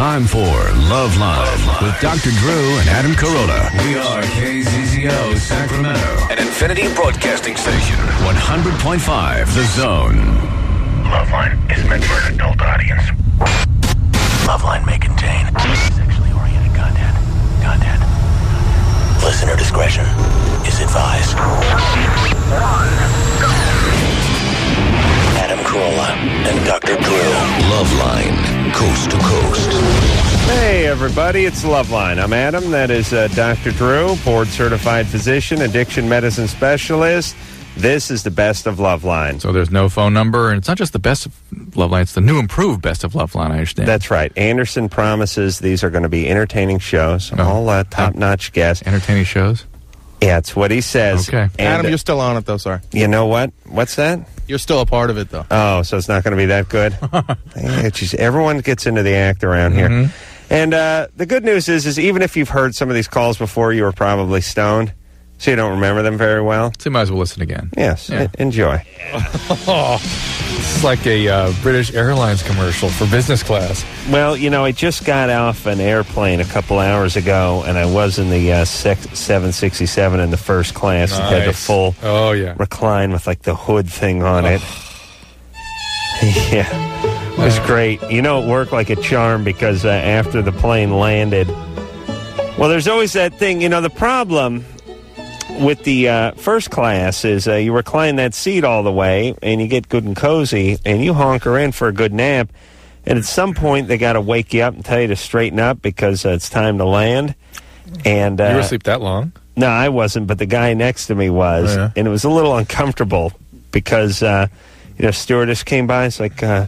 Time for Loveline with Dr. Drew and Adam Carolla. We are KZZO Sacramento, an Infinity Broadcasting Station, 100.5 The Zone. Loveline is meant for an adult audience. Loveline may contain sexually oriented content. Content. Listener discretion is advised. Adam Carolla and Dr. Drew. Loveline, coast to coast. Hey, everybody, it's Loveline. I'm Adam. That is uh, Dr. Drew, board certified physician, addiction medicine specialist. This is the best of Loveline. So there's no phone number, and it's not just the best of Loveline; it's the new improved best of Loveline. I understand. That's right. Anderson promises these are going to be entertaining shows, Oh. all uh, top notch guests. entertaining shows. Yeah, it's what he says. Okay. And, Adam, you're still on it though, sorry. you know what? What's that? You're still a part of it though. Oh, so it's not going to be that good. Eh, geez, everyone gets into the act around here. Mm-hmm. And uh, the good news is, is even if you've heard some of these calls before, you were probably stoned, so you don't remember them very well. So you might as well listen again. Yes, Yeah. e- enjoy. It's like a uh, British Airlines commercial for business class. Well, you know, I just got off an airplane a couple hours ago, and I was in the uh, six, 767 in the first class. It had the full Oh yeah. recline with like the hood thing on it. yeah, it was great. You know, it worked like a charm because uh, after the plane landed, well, there's always that thing. You know, the problem with the uh, first class is uh, you recline that seat all the way, and you get good and cozy, and you honker in for a good nap. And at some point, they got to wake you up and tell you to straighten up because uh, it's time to land. And uh, You were asleep that long? no, I wasn't, but the guy next to me was, Oh, yeah? and it was a little uncomfortable because uh, you know stewardess came by. It's like, uh,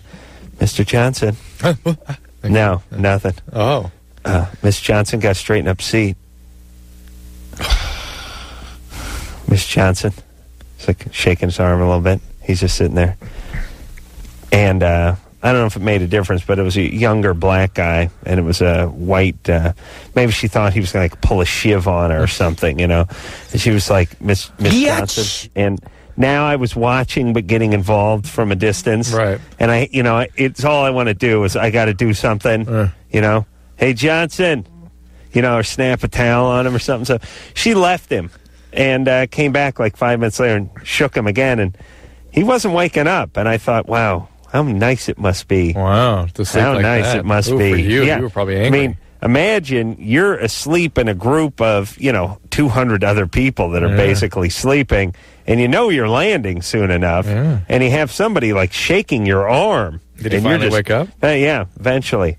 Mr. Johnson. no, nothing. Oh. Uh, Miss Johnson got straighten up seat. Miss Johnson. It's like shaking his arm a little bit. He's just sitting there, and uh, I don't know if it made a difference, but it was a younger black guy, and it was a white. Uh, maybe she thought he was going to like, pull a shiv on her or something, you know. And she was like, Miss Miss Johnson, and now I was watching but getting involved from a distance, Right. And I, you know, it's all I want to do is I got to do something, Uh. you know. Hey Johnson, you know, or snap a towel on him or something. So she left him and uh, came back like five minutes later and shook him again, and he wasn't waking up. And I thought, wow, how nice it must be. Wow. How like nice that. it must Ooh, be. You, Yeah. you were probably angry. I mean, imagine you're asleep in a group of, you know, 200 other people that are Yeah. basically sleeping, and you know you're landing soon enough, Yeah. and you have somebody like shaking your arm. Did he finally wake up? Uh, yeah, eventually.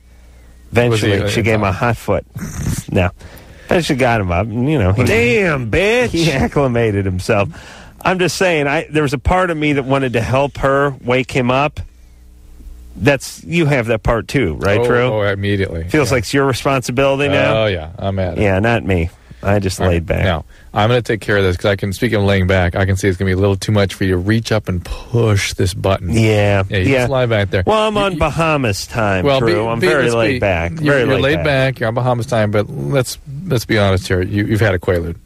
Was he, Eventually, uh, she gave him a hot foot. no. She got him up, and, you know. He, Damn, bitch. he acclimated himself. I'm just saying, I there was a part of me that wanted to help her wake him up. That's you have that part too, right, oh, Drew? Oh, immediately. Feels Yeah. like it's your responsibility now. Oh yeah, I'm at it. yeah, not me. I just All right, laid back. Now, I'm going to take care of this because I can, speaking of laying back, I can see it's going to be a little too much for you to reach up and push this button. Yeah, Yeah, you yeah. just lie back there. Well, I'm You- on you- Bahamas time, well, be- I'm be- very laid be- back. You're, very you're laid back. back. You're on Bahamas time, but let's let's be honest here. You, you've had a Quaalude.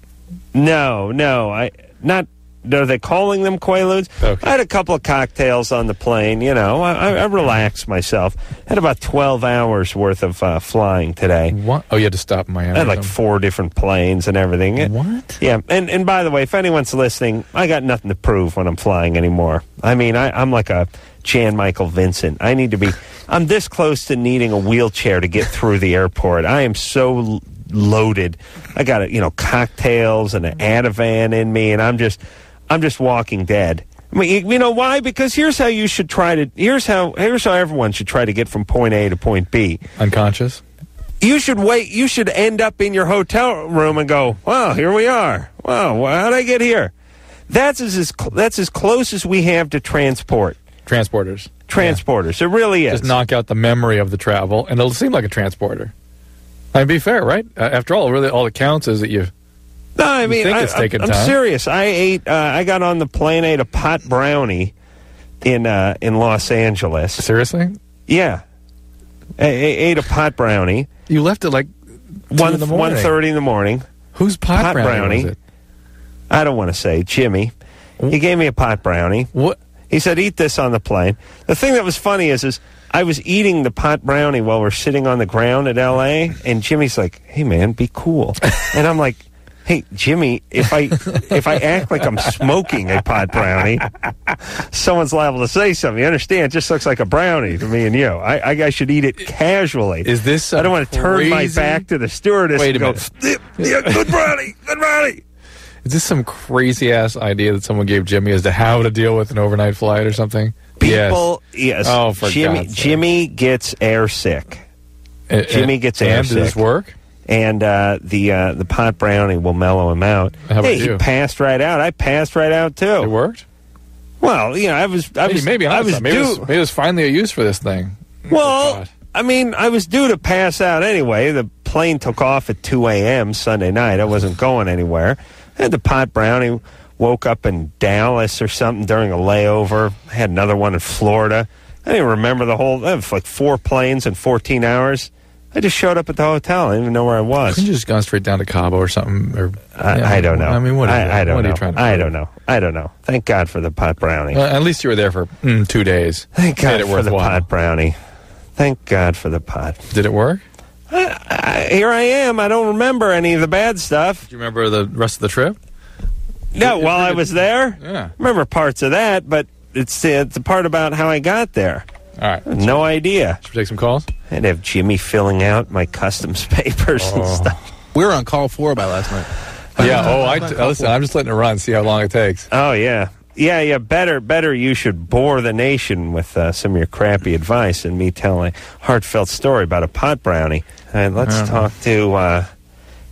No, no, I not. Are they calling them Quaaludes? Okay. I had a couple of cocktails on the plane. You know, I, I, relaxed myself. I Had about twelve hours worth of uh, flying today. What? Oh, you had to stop in Miami. I had like four different planes and everything. What? Yeah, and and by the way, if anyone's listening, I got nothing to prove when I'm flying anymore. I mean, I, I'm like a Jan Michael Vincent. I need to be. I'm this close to needing a wheelchair to get through the airport. I am so l- loaded. I got a, you know cocktails and an Ativan in me, and I'm just I'm just walking dead. I mean, you- know why? Because here's how you should try to. Here's how. Here's how everyone should try to get from point A to point B Unconscious? you should wait. You should end up in your hotel room and go, "Wow, here we are. Wow, how did I get here?" That's as, that's as close as we have to transport Transporters. transporters. It really is. Just knock out the memory of the travel, and it'll seem like a transporter. I mean, be fair, right? Uh, After all, really, all that counts is that you. No, I mean, I, am serious. I ate. Uh, I got on the plane, ate a pot brownie in uh, in Los Angeles. Seriously? Yeah, I, I ate a pot brownie. You left it like One in the morning. thirty in the morning. whose pot, Pot brownie, brownie. it? I don't want to say Jimmy. He gave me a pot brownie. What? He said, "Eat this on the plane." The thing that was funny is, is I was eating the pot brownie while we're sitting on the ground at L.A. and Jimmy's like, "Hey, man, be cool," and I'm like. Hey Jimmy, if I if I act like I'm smoking a pot brownie, someone's liable to say something. You understand? It just looks like a brownie to me and you. I, I, I should eat it casually. Is this I don't want to turn my back to the stewardess Wait and a go, minute. "Yeah, good brownie, good brownie. Is this some crazy ass idea that someone gave Jimmy as to how to deal with an overnight flight or something? People, yes. Oh, for Jimmy, God's. Jimmy gets air sick, Jimmy gets and airsick. Did this work? And uh, the uh, the pot brownie will mellow him out. How about hey, you? he passed right out. I passed right out too. It worked. Well, you know, I was, I Maybe, was, maybe, I was maybe, due. there's, maybe there's finally a use for this thing. Well, God. I mean, I was due to pass out anyway. The plane took off at 2 a.m. Sunday night. I wasn't going anywhere. I had the pot brownie. Woke up in Dallas or something during a layover. I had another one in Florida. I didn't remember the whole. I have like four planes in 14 hours. I just showed up at the hotel. I didn't even know where I was. Couldn't you just gone straight down to Cabo or something? Or I, yeah, I don't know. I mean, what? Is I, it? I don't what know. Are you trying to I don't know. I don't know. Thank God for the pot brownie. Well, at least you were there for mm, two days. Thank God it for the pot brownie. Thank God for the pot. Did it work? I, here I am. I don't remember any of the bad stuff. Do you remember the rest of the trip? No, while I was there, Yeah. I remember parts of that, but it's it's the part about how I got there. All right. Should No idea. Should we take some calls? I'd have Jimmy filling out my customs papers and Oh. stuff. We were on call four by last night. Yeah. Oh, I I'm listen. I'm just letting it run. See how long it takes. Oh yeah, yeah, yeah. Better, better. You should bore the nation with uh, some of your crappy advice and me telling a heartfelt story about a pot brownie. All right, let's Uh-huh. talk to uh,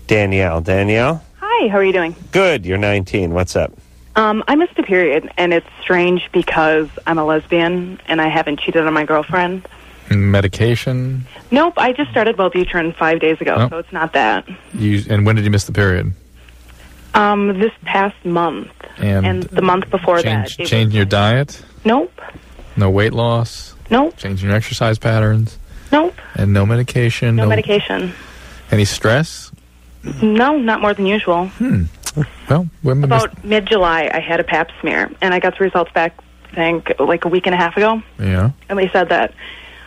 Danielle. Danielle, Hi, how are you doing? good. You're 19. What's up? Um, I missed a period, and it's strange because I'm a lesbian and I haven't cheated on my girlfriend. Medication. Nope, I just started Wellbutrin five days ago, Oh. so it's not that. You and when did you miss the period? Um, this past month And, and the month before change that. changing was- your diet. Nope, No weight loss. nope, Changing your exercise patterns. nope. And no medication. No, medication. Any stress? No, not more than usual. Well, About mid July, I had a Pap smear, and I got the results back. I think like a week and a half ago, yeah. and they said that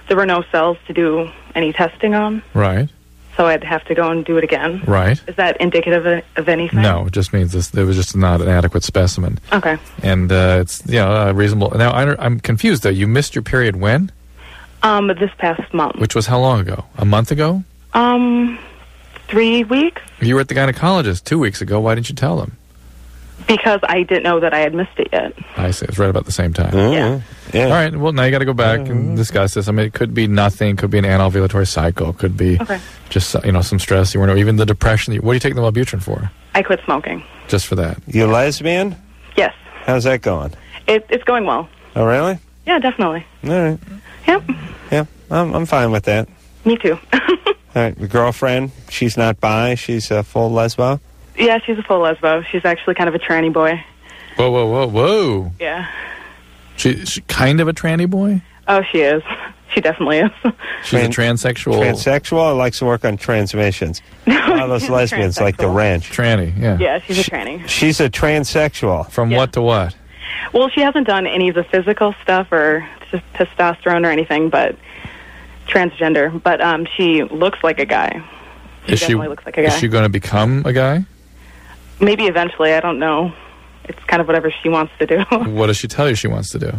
there were no cells to do any testing on, Right. so I'd have to go and do it again. Right. Is that indicative of, of anything? No, it just means this, there was just not an adequate specimen, Okay. and uh, it's you know uh, reasonable. Now I, I'm confused though. You missed your period when? Um, this past month. Which was how long ago? A month ago? Um, three weeks You were at the gynecologist two weeks ago. Why didn't you tell them? because I didn't know that I had missed it yet. I see. It's right about the same time. Mm-hmm. Yeah. Yeah. All right. Well, now you got to go back and mm-hmm. discuss this. I mean, it could be nothing. Could be an anovulatory cycle. Could be Okay. just you know some stress. You weren't. Even the depression. What are you taking the Wellbutrin for? I quit smoking. Just for that. You lesbian? Yes, How's that going? it, it's going well. Oh, really? Yeah, definitely. All right. Yep, Yeah, I'm, I'm fine with that. me too. All right, your girlfriend, she's not bi, she's a full lesbo. yeah, she's a full lesbo. She's actually kind of a tranny boy. Whoa, whoa, whoa, whoa! Yeah. She, she kind of a tranny boy. Oh, she is. She definitely is. She's a transsexual Transsexual likes to work on transmissions? All those lesbians like the ranch. tranny. Yeah. Yeah, she's a tranny. She's a transsexual. From Yeah. what to what? Well, she hasn't done any of the physical stuff or t- testosterone or anything, but transgender. But um, she looks like a guy. She is she definitely looks like a guy. is she going to become a guy? Maybe eventually. I don't know. It's kind of whatever she wants to do. What does she tell you she wants to do?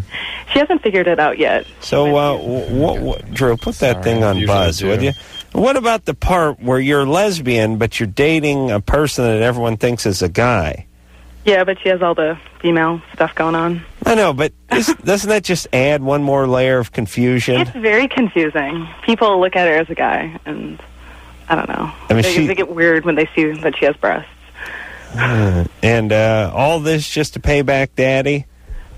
she hasn't figured it out yet. So, uh, what, what, Drew, put that Sorry, thing on buzz, do. would you? What about the part where you're lesbian, but you're dating a person that everyone thinks is a guy? Yeah, but she has all the female stuff going on. I know, but isn't, doesn't that just add one more layer of confusion? It's very confusing. People look at her as a guy, and I don't know. I mean, they, she- they get weird when they see that she has breasts. And uh, all this just to pay back daddy?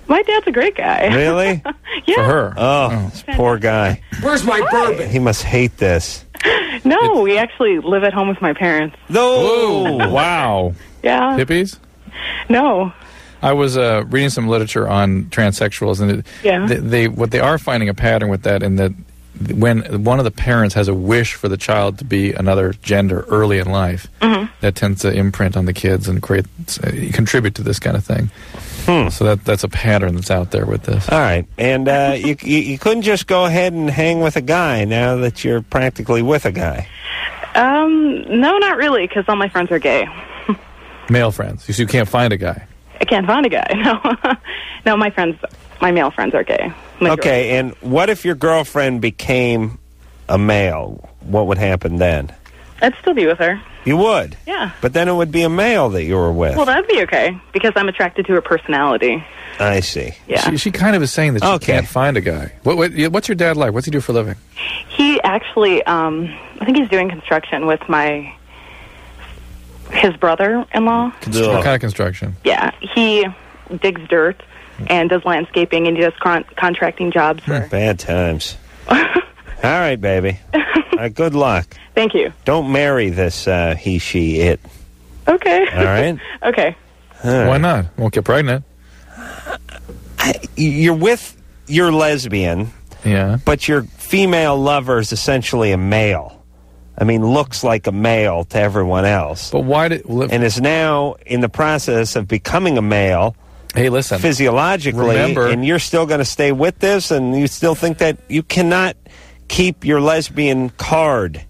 My dad's a great guy. Really? yeah. For her. Oh, this poor guy. Where's my bourbon? He must hate this. No, we actually live at home with my parents. No! Whoa! wow. Yeah. Hippies. No. I was uh, reading some literature on transsexuals, and it, Yeah. they, they what they are finding a pattern with that, in that when one of the parents has a wish for the child to be another gender early in life, that tends to imprint on the kids and create uh, contribute to this kind of thing. So that that's a pattern that's out there with this. All right, and uh, you, you you couldn't just go ahead and hang with a guy now that you're practically with a guy. Um, no, not really, because all my friends are gay. Male friends, you, see, you can't find a guy. I can't find a guy. No, no, my friends, my male friends are gay. Majority. Okay, and what if your girlfriend became a male? What would happen then? I'd still be with her. You would. Yeah. But then it would be a male that you were with. Well, that'd be okay because I'm attracted to her personality. I see. Yeah. She, she kind of is saying that she Okay. can't find a guy. What, what, what's your dad like? What's he do for a living? He actually, um, I think he's doing construction with my his brother-in-law. What kind of construction? Yeah, he digs dirt and does landscaping and he does con- contracting jobs. For, Bad times. All right, baby. Uh, good luck. Thank you. Don't marry this uh, he, she, it. Okay. All right? okay. Why not? Won't get pregnant. You're with your lesbian, Yeah. but your female lover is essentially a male. I mean, looks like a male to everyone else. But why did? well, And is now in the process of becoming a male hey, listen. physiologically, Remember- and you're still going to stay with this, and you still think that you cannot keep your lesbian card.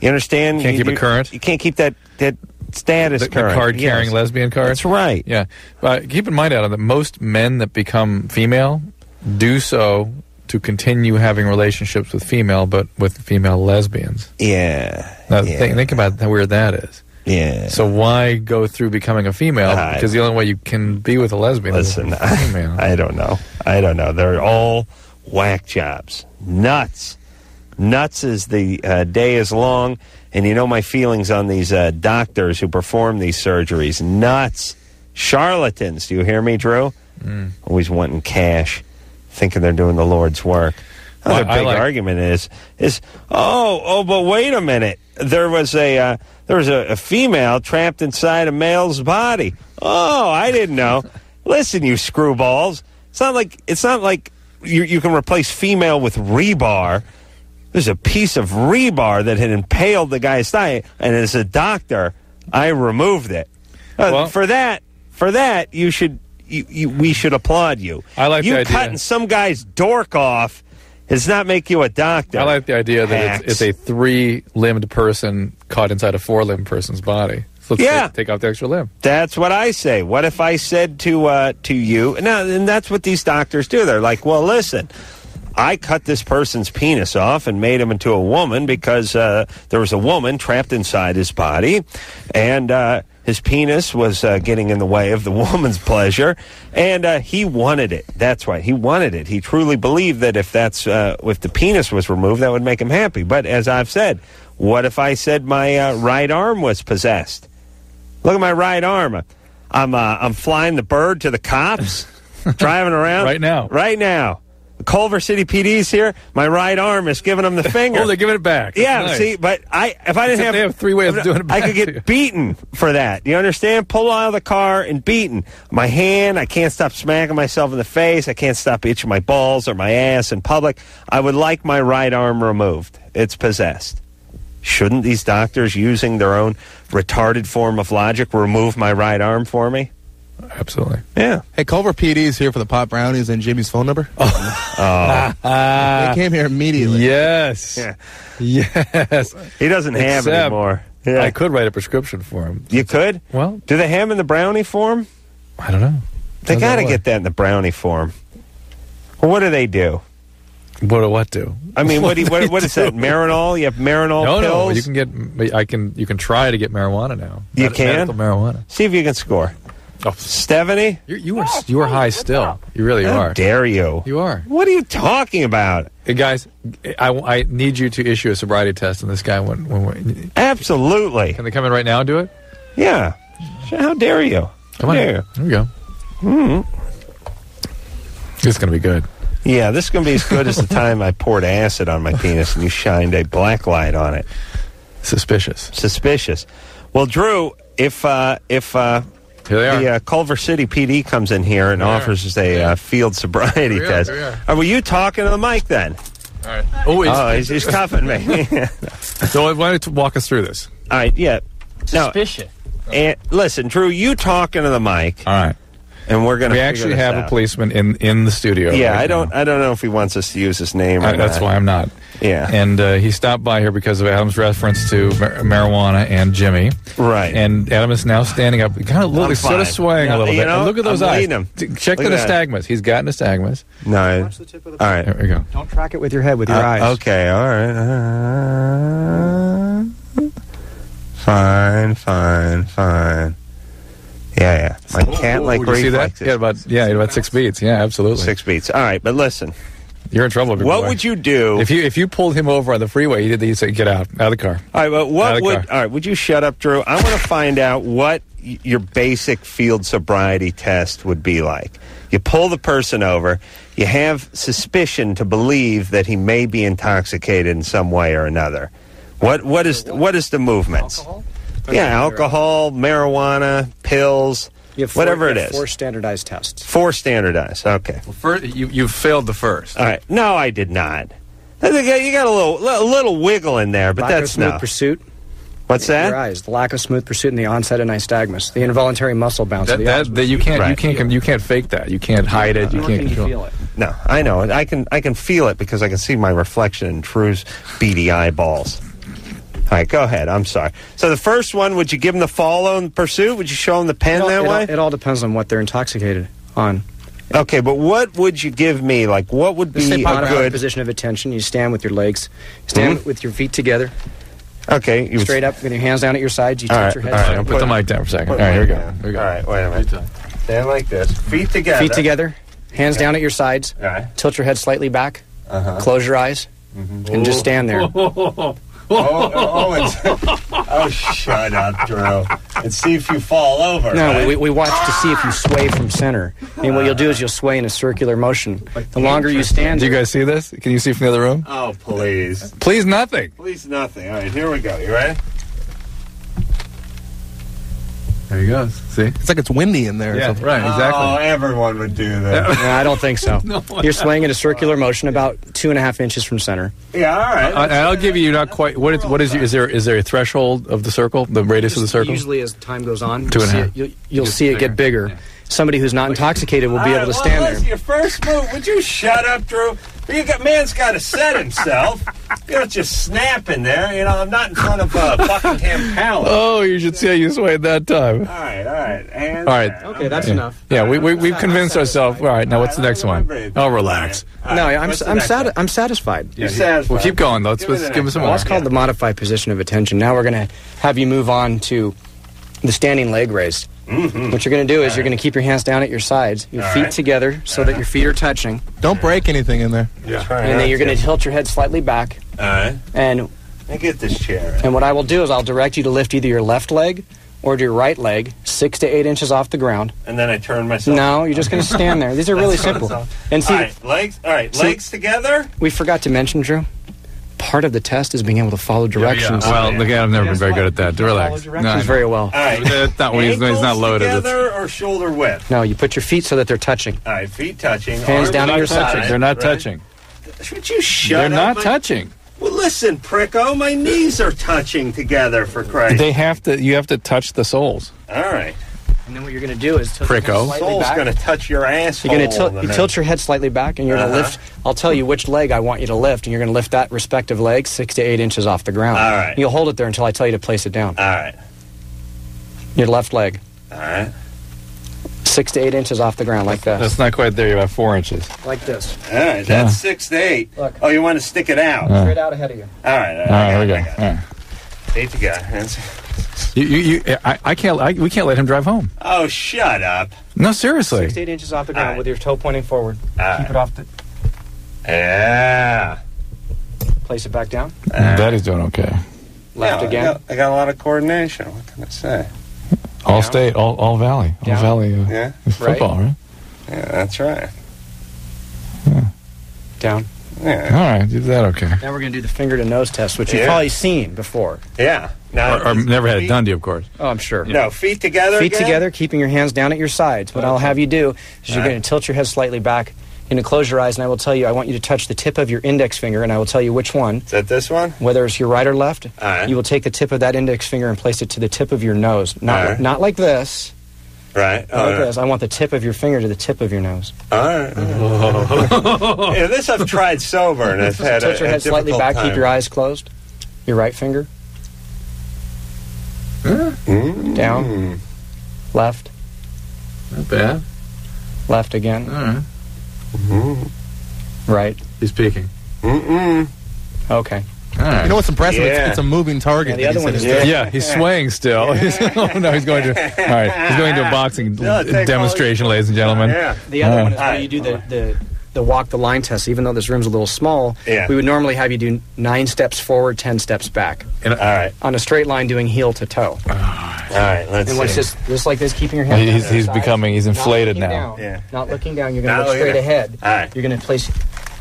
You understand? Can't You- keep it current? You can't keep that that status the, the current. card-carrying Yes. lesbian card. That's right. Yeah. But keep in mind, Adam, that most men that become female do so to continue having relationships with female, but with female lesbians. Yeah. Now, yeah. think, think about how weird that is. yeah. So why go through becoming a female? I- Because the only way you can be with a lesbian Listen, is a female. I don't know. I don't know. They're all whack jobs. Nuts. Nuts as the uh, day is long. And you know my feelings on these uh, doctors who perform these surgeries. Nuts. Charlatans. Do you hear me, Drew? Mm. Always wanting cash, thinking they're doing the Lord's work. Another I big like- argument is is oh oh but wait a minute. There was a uh, there was a, a female trapped inside a male's body. Oh I didn't know. Listen you screwballs. It's not like it's not like you you can replace female with rebar. There's a piece of rebar that had impaled the guy's thigh and as a doctor I removed it. Uh, Well- for that for that you should you, you, we should applaud you I like you the idea. cutting some guy's dork off does not make you a doctor. I like the idea that it's, it's a three-limbed person caught inside a four-limbed person's body. So let's Yeah. take, take out the extra limb. That's what I say. What if I said to uh, to you? Now, and that's what these doctors do. They're like, well, listen. I cut this person's penis off and made him into a woman because uh, there was a woman trapped inside his body, and uh, his penis was uh, getting in the way of the woman's pleasure, and uh, he wanted it. That's why he wanted it. He truly believed that if that's uh, if the penis was removed, that would make him happy. But as I've said, what if I said my uh, right arm was possessed? Look at my right arm. I'm uh, I'm flying the bird to the cops, driving around Right now. Right now, Culver City PD's here. My right arm is giving them the finger. Oh, they're giving it back. That's yeah, nice. see, but I if I didn't Except have they have three ways of doing it I could get beaten for that. You understand? Pull out of the car and beaten. My hand, I can't stop smacking myself in the face. I can't stop itching my balls or my ass in public. I would like my right arm removed. It's possessed. Shouldn't these doctors using their own retarded form of logic remove my right arm for me? Absolutely. Yeah. Hey, Culver PD's here for the pot brownies and Jimmy's phone number. Oh they came here immediately. Yes. Yeah. Yes. He doesn't have Except anymore. Yeah. I could write a prescription for him. You could? Well, Do they have 'em in the brownie form? I don't know. They got to get that in the brownie form. Well, what do they do? What do what do? I mean, what do you, what, what is do? that? Marinol? You have Marinol No, pills? no. You can get. I can. You can try to get marijuana now. You Med- can? medical marijuana. See if you can score. Oh, Stephanie? you you are you are high still. You really How are. dare you? You are. What are you talking about? Hey, guys, I, I need you to issue a sobriety test on this guy. When, when, when Absolutely. can they come in right now and do it? Yeah. How dare you? Come on. How dare you? Here we go. Mm-hmm. This is going to be good. Yeah, this is going to be as good as the time I poured acid on my penis and you shined a black light on it. Suspicious. Suspicious. Well, Drew, if uh, if uh, Here they are. the uh, Culver City PD comes in here and Here offers us a uh, field sobriety Here are, test, here we are. Uh, were you talking to the mic then? All right. Oh, it's, Oh, he's, he's cuffing me. so why don't you walk us through this? All right, yeah. No, Suspicious. and listen, Drew, you talking to the mic, All right. and we're gonna. We actually this have out. a policeman in in the studio. Yeah, right I don't. now. I don't know if he wants us to use his name. Or I- that's not. why I'm not. Yeah. And uh, he stopped by here because of Adam's reference to mar- marijuana and Jimmy. Right. And Adam is now standing up, kind of literally I'm sort of swaying No, a little bit. know, and look at those I'm eyes. him. Check Look the at nystagmus. He's got nystagmus. No. Watch the tip of the All right. There we go. Don't track it with your head, with your Uh, eyes. Okay. All right. Uh, fine. Fine. Fine. Yeah. Yeah. My cat like Would you see that? reflexes. Yeah, about yeah, about six beats. Yeah, absolutely. Six beats. All right, but listen. You're in trouble. big What boy. would you do? if you if you pulled him over on the freeway? You did. You say, "Get out, out of the car." all right, but Out what of the would? car. All right, would you shut up, Drew? I want to find out what your basic field sobriety test would be like. You pull the person over. You have suspicion to believe that he may be intoxicated in some way or another. What what is what is the movements? Alcohol? Yeah, alcohol, marijuana, pills, You have four, whatever you have is. Four standardized tests. Four standardized. Okay. Well, first, you you failed the first. All right. No, I did not. I think You got a little a little wiggle in there, but lack that's smooth no. pursuit. What's Your that? eyes. The lack of smooth pursuit and the onset of nystagmus. The involuntary muscle bounce. That, of the that, that you can't you can't you can't fake that. You can't hide it. You Nor can't can you control. feel it. No, I know. I can I can feel it because I can see my reflection in Drew's beady eyeballs. All right, go ahead. I'm sorry. So the first one, would you give them the follow and pursuit? Would you show them the pen all, that it all- way? it all depends on what they're intoxicated on. okay, but what would you give me? Like, what would Let's be a good? position of attention. You stand with your legs, stand Mhm. with your feet together, Okay, you straight up with your hands down at your sides. You All tilt right, your head. all right, slightly I'm Put the mic down for a second. All right, here we go. Here we go. All right, wait a minute. Stand like this. Feet together. Feet together, hands down at your sides. All right. Tilt your head slightly back. Uh-huh. Close your eyes, Mm-hmm. and just stand there. Oh, oh, it's, oh, shut up, Drew. And see if you fall over. No, right? we, we watch to see if you sway from center. And what you'll do is you'll sway in a circular motion. The longer you stand, Do you guys see this? Can you see from the other room? Oh, please. Please, nothing. Please, nothing. All right, here we go. You ready? There he goes. See? It's like it's windy in there. Yeah, something. right. Exactly. Oh, everyone would do that. No, I don't think so. no, You're swaying in a circular motion about two and a half inches from center. yeah, all right. I, I'll give you not quite. What is what is is there is there a threshold of the circle, the radius of the circle? Usually, as time goes on, two and a half. you'll see it, you'll, you'll see it get bigger. Somebody who's not intoxicated will be able to stand well, there. Your first move. Would you shut up, Drew? You got man's got to set himself. You don't just snap in there. You know, I'm not in front of a uh, Buckingham Palace. Oh, you should see how you swayed that time. All right, all right. Hands All right. down. Okay, that's enough. Yeah, we, we we've convinced ourselves. All right, now what's the next one? Oh, relax. All No, I'm, I'm, sati- I'm satisfied. You're satisfied. Well, keep going. Let's, Give let's give next us some one. more. That's called the modified position of attention. Now we're going to have you move on to the standing leg raise. What you're going to do is you're going to keep your hands down at your sides, your Mm-hmm. All feet right. together so that your feet are touching, Don't break anything in there. Yeah. and then you're going to tilt your head slightly back. All right. And I get this chair. and what I will do is I'll direct you to lift either your left leg or your right leg six to eight inches off the ground. And then I turn myself. No, you're just going to stand there. These are really simple. And see, all right, legs. All right, So- legs together. we forgot to mention, Drew. Part of the test is being able to follow directions. Well, look, I've never been very good at that. Relax. directions very well. All right. That's not when he's, not Ankles loaded. It's- Together or shoulder width. No, you put your feet so that they're touching. All right, feet touching. Hands down on your side, side. They're not right? touching. Would you shut They're up? not My- touching. Well, listen, pricko, my knees are touching together for Christ. They have to. You have to touch the soles. All right. And then what you're going to do is tilt your head Pricko. slightly Soul's back. going to touch your asshole. You're going to tilt, and you tilt your head slightly back, and you're going to Uh-huh. lift. I'll tell you which leg I want you to lift, and you're going to lift that respective leg six to eight inches off the ground. All right. You'll hold it there until I tell you to place it down. All right. Your left leg, All right. six to eight inches off the ground, like that. That's not quite there. You're about four inches. like this, All right. That's Yeah. six to eight. Look. Oh, you want to stick it out? Uh. straight out ahead of you. All right. All right. All right, I here we got go. it, I got it. All right. Eight to go. Hands- You, you, you, I, I can't. I, we can't let him drive home. Oh, shut up. No, seriously. Six to eight inches off the ground All right. with your toe pointing forward. All Keep right. it off the. Yeah. Place it back down. that is doing okay. Left Yeah, again. I got, I got a lot of coordination. What can I say? All Down. state, all, all valley, all Down. valley. Uh, Yeah. football, right? Yeah, that's right. Down. Yeah. All right, do that. Okay. Now we're going to do the finger to nose test, which you've Yeah. probably seen before. Yeah. Now, Or, or never had it feet- done to you, of course. Oh, I'm sure. No, feet together. Feet again? together, keeping your hands down at your sides. What I'll have you do is you're Alright. going to tilt your head slightly back, You're going to close your eyes, and I will tell you. I want you to touch the tip of your index finger, and I will tell you which one. Is that this one? Whether it's your right or left, All right. you will take the tip of that index finger and place it to the tip of your nose. Not All right. not like this. Right. Not like this. I want the tip of your finger to the tip of your nose. All right. Oh. yeah, this I've tried sober and I've had touch a, your head slightly back. time. Keep your eyes closed. Your right finger. Mm. Down. Left. Not bad. Left again. All right. Right. He's peeking. Mm-mm. Okay. All right. You know what's impressive? Yeah. It's, it's a moving target. Yeah, the other he's one is hitting. Yeah, he's swaying still. oh no, he's going to. All right, he's going to a boxing No, demonstration, ladies and gentlemen. Yeah. The other All one right. is where you do the, the, the walk the line test. Even though this room's a little small, Yeah. we would normally have you do nine steps forward, ten steps back. And, uh, All right. On a straight line, doing heel to toe. All right. Let's And when it's see. just, just like this, keeping your hand He's- he's side, becoming- he's inflated now. down, Yeah. Not looking down. You're going to look straight ahead. All right. You're going to place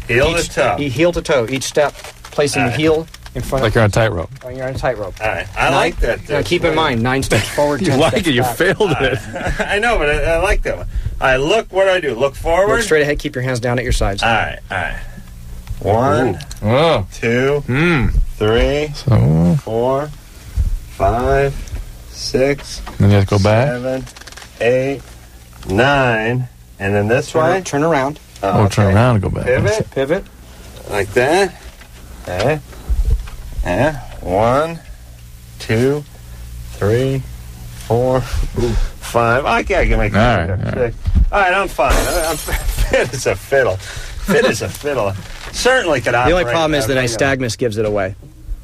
Heel each, to toe. e- heel to toe. Each step, placing All the heel in front like of you're on a tightrope. oh, you're on a tightrope. All right. I Nine- like that. Now keep in mind, nine steps forward, You ten like it? You back. failed it. I know, but I, I like that one. All right. Look. What do I do? Look forward. Look straight ahead. Keep your hands down at your sides. All right. All right. One, Oh. two, Hmm. three, So four, five, six, then you have to go back. seven, eight, nine, and then this Turn, way. turn around. Oh, Or turn around and go back. Pivot Pivot. like that. Okay. Yeah. One, two, three, four, five. I can't get my All right, count. all Six. All right, I'm fine. I- I'm fit as a fiddle. Fit as a fiddle. Certainly could I. The only problem is the that nystagmus gives it away.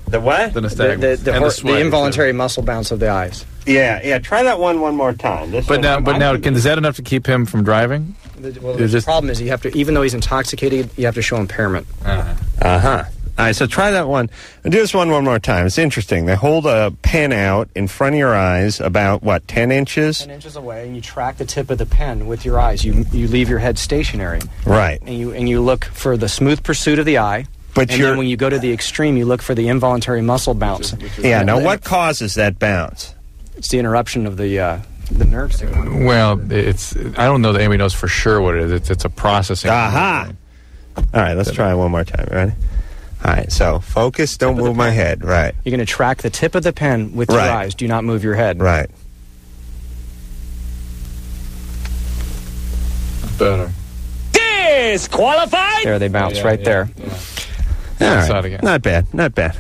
The what? The The, nystagmus. the, the, and the, sweat. the involuntary muscle bounce of the eyes. Yeah, yeah. Try that one one more time. This But now, but I now, can- can, is that enough to keep him from driving? The, well, the just- problem is you have to, even though he's intoxicated, you have to show impairment. Uh huh. All right, so try that one. Do this one one more time. It's interesting. They hold a pen out in front of your eyes, about what, ten inches? 10 inches away, and you track the tip of the pen with your eyes. You, you leave your head stationary, Right. and you, and you look for the smooth pursuit of the eye. But and you're then when you go to the extreme, you look for the involuntary muscle bounce. yeah. Now, what causes that bounce? It's the interruption of the uh, the nerve signal. Well, it's. I don't know that anybody knows for sure what it is. It's, it's a processing. Aha! All right, let's try it one more time. Ready? All right. So focus. Don't Tip move my head. Right. You're going to track the tip of the pen with your Right. eyes. Do not move your head. Right. better. Disqualified! There they bounce Yeah, right yeah, there. yeah. All Let's right. try it again. Not bad. Not bad.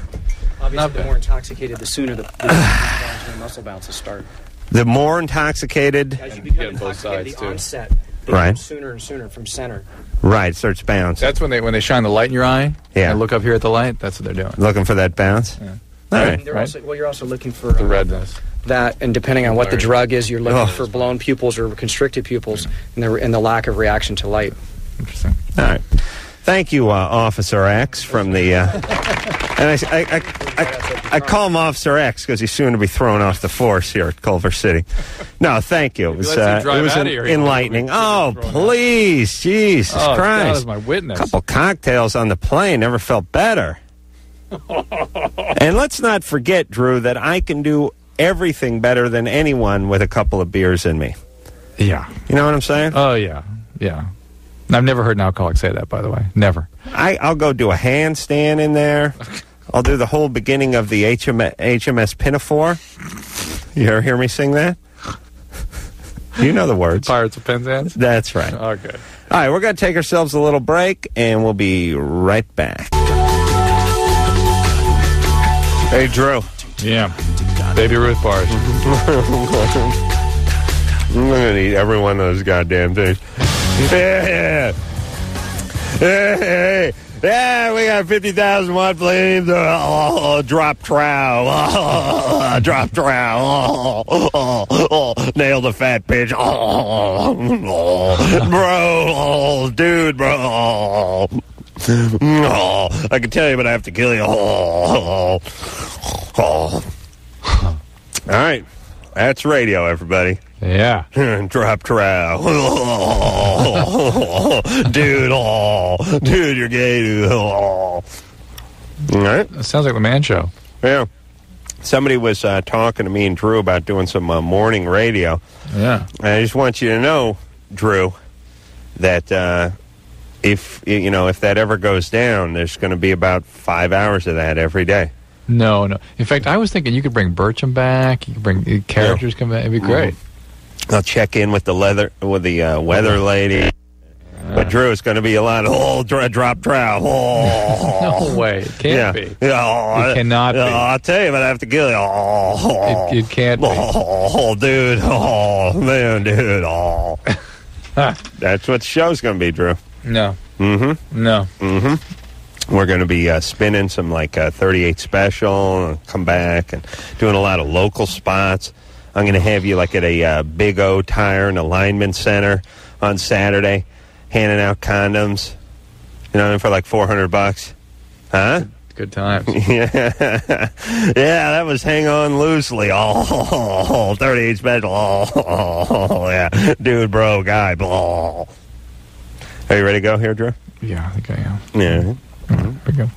Obviously, Not the bad. more intoxicated, the sooner the, the muscle bounces start. The more intoxicated, As you become Get both intoxicated, sides, the too. onset they Right. sooner and sooner from center. right, starts bouncing. That's when they when they shine the light in your eye. Yeah. And look up here at the light. That's what they're doing. Looking for that bounce. Yeah. All And right. also, well, you're also looking for The uh, redness. that, and depending on what the drug is, you're looking Oh. for blown pupils or constricted pupils, and the and the lack of reaction to light. Interesting. All right. Thank you, uh, Officer X from the. Uh, and I, I, I, I, I call him Officer X because he's soon to be thrown off the force here at Culver City. No, thank you. It was, uh, it was an enlightening. Oh, thrown out. please, Jesus Oh, Christ! is my witness. A couple cocktails on the plane never felt better. and let's not forget, Drew, that I can do everything better than anyone with a couple of beers in me. Yeah. You know what I'm saying? Oh yeah. Yeah. I've never heard an alcoholic say that. By the way, never. I, I'll go do a handstand in there. I'll do the whole beginning of the HM, HMS Pinafore. You ever hear me sing that? You know the words. Pirates of Penzance. That's right. Okay. All right, we're going to take ourselves a little break, and we'll be right back. Hey, Drew. Yeah. Baby Ruth bars. I'm going to eat every one of those goddamn things. Yeah. Hey, yeah, we got 50,000 watt flames. Uh, oh, oh, drop trow. Oh, drop trow. Oh, oh, oh, nail the fat bitch. Oh, oh, bro. Oh, dude, bro. Oh, oh, I can tell you, but I have to kill you. Oh, oh, oh. All right. That's radio, everybody. Yeah. Drop trow. dude, oh, dude, you're gay, dude. Oh. All right. That sounds like the man show. Yeah. Somebody was uh, talking to me and Drew about doing some uh, morning radio. Yeah. And I just want you to know, Drew, that uh, if you know if that ever goes down, there's going to be about five hours of that every day. No, no. In fact, I was thinking you could bring Bertram back. You could bring uh, characters come back. It'd be great. I'll check in with the leather with the uh, weather lady. But Drew, it's going to be a lot of oh, dra- drop trout. Oh, No way. It can't yeah. be. Yeah, oh, It cannot yeah, be. I'll tell you, but I have to kill you. Oh, It, it can't be. oh, dude. Oh, man, dude. Oh. That's what the show's going to be, Drew. No. Mm-hmm. No. Mm-hmm. We're going to be uh, spinning some like uh, 38 special, and come back and doing a lot of local spots. I'm going to have you like at a uh, Big O Tire and Alignment Center on Saturday, handing out condoms. You know, for like 400 bucks. Huh? Good times. yeah, yeah, that was hang on loosely. Oh, 38 special. Oh, yeah, dude, bro, guy. Oh. Are you ready to go here, Drew? Yeah, I think I am. Yeah. Pretty good.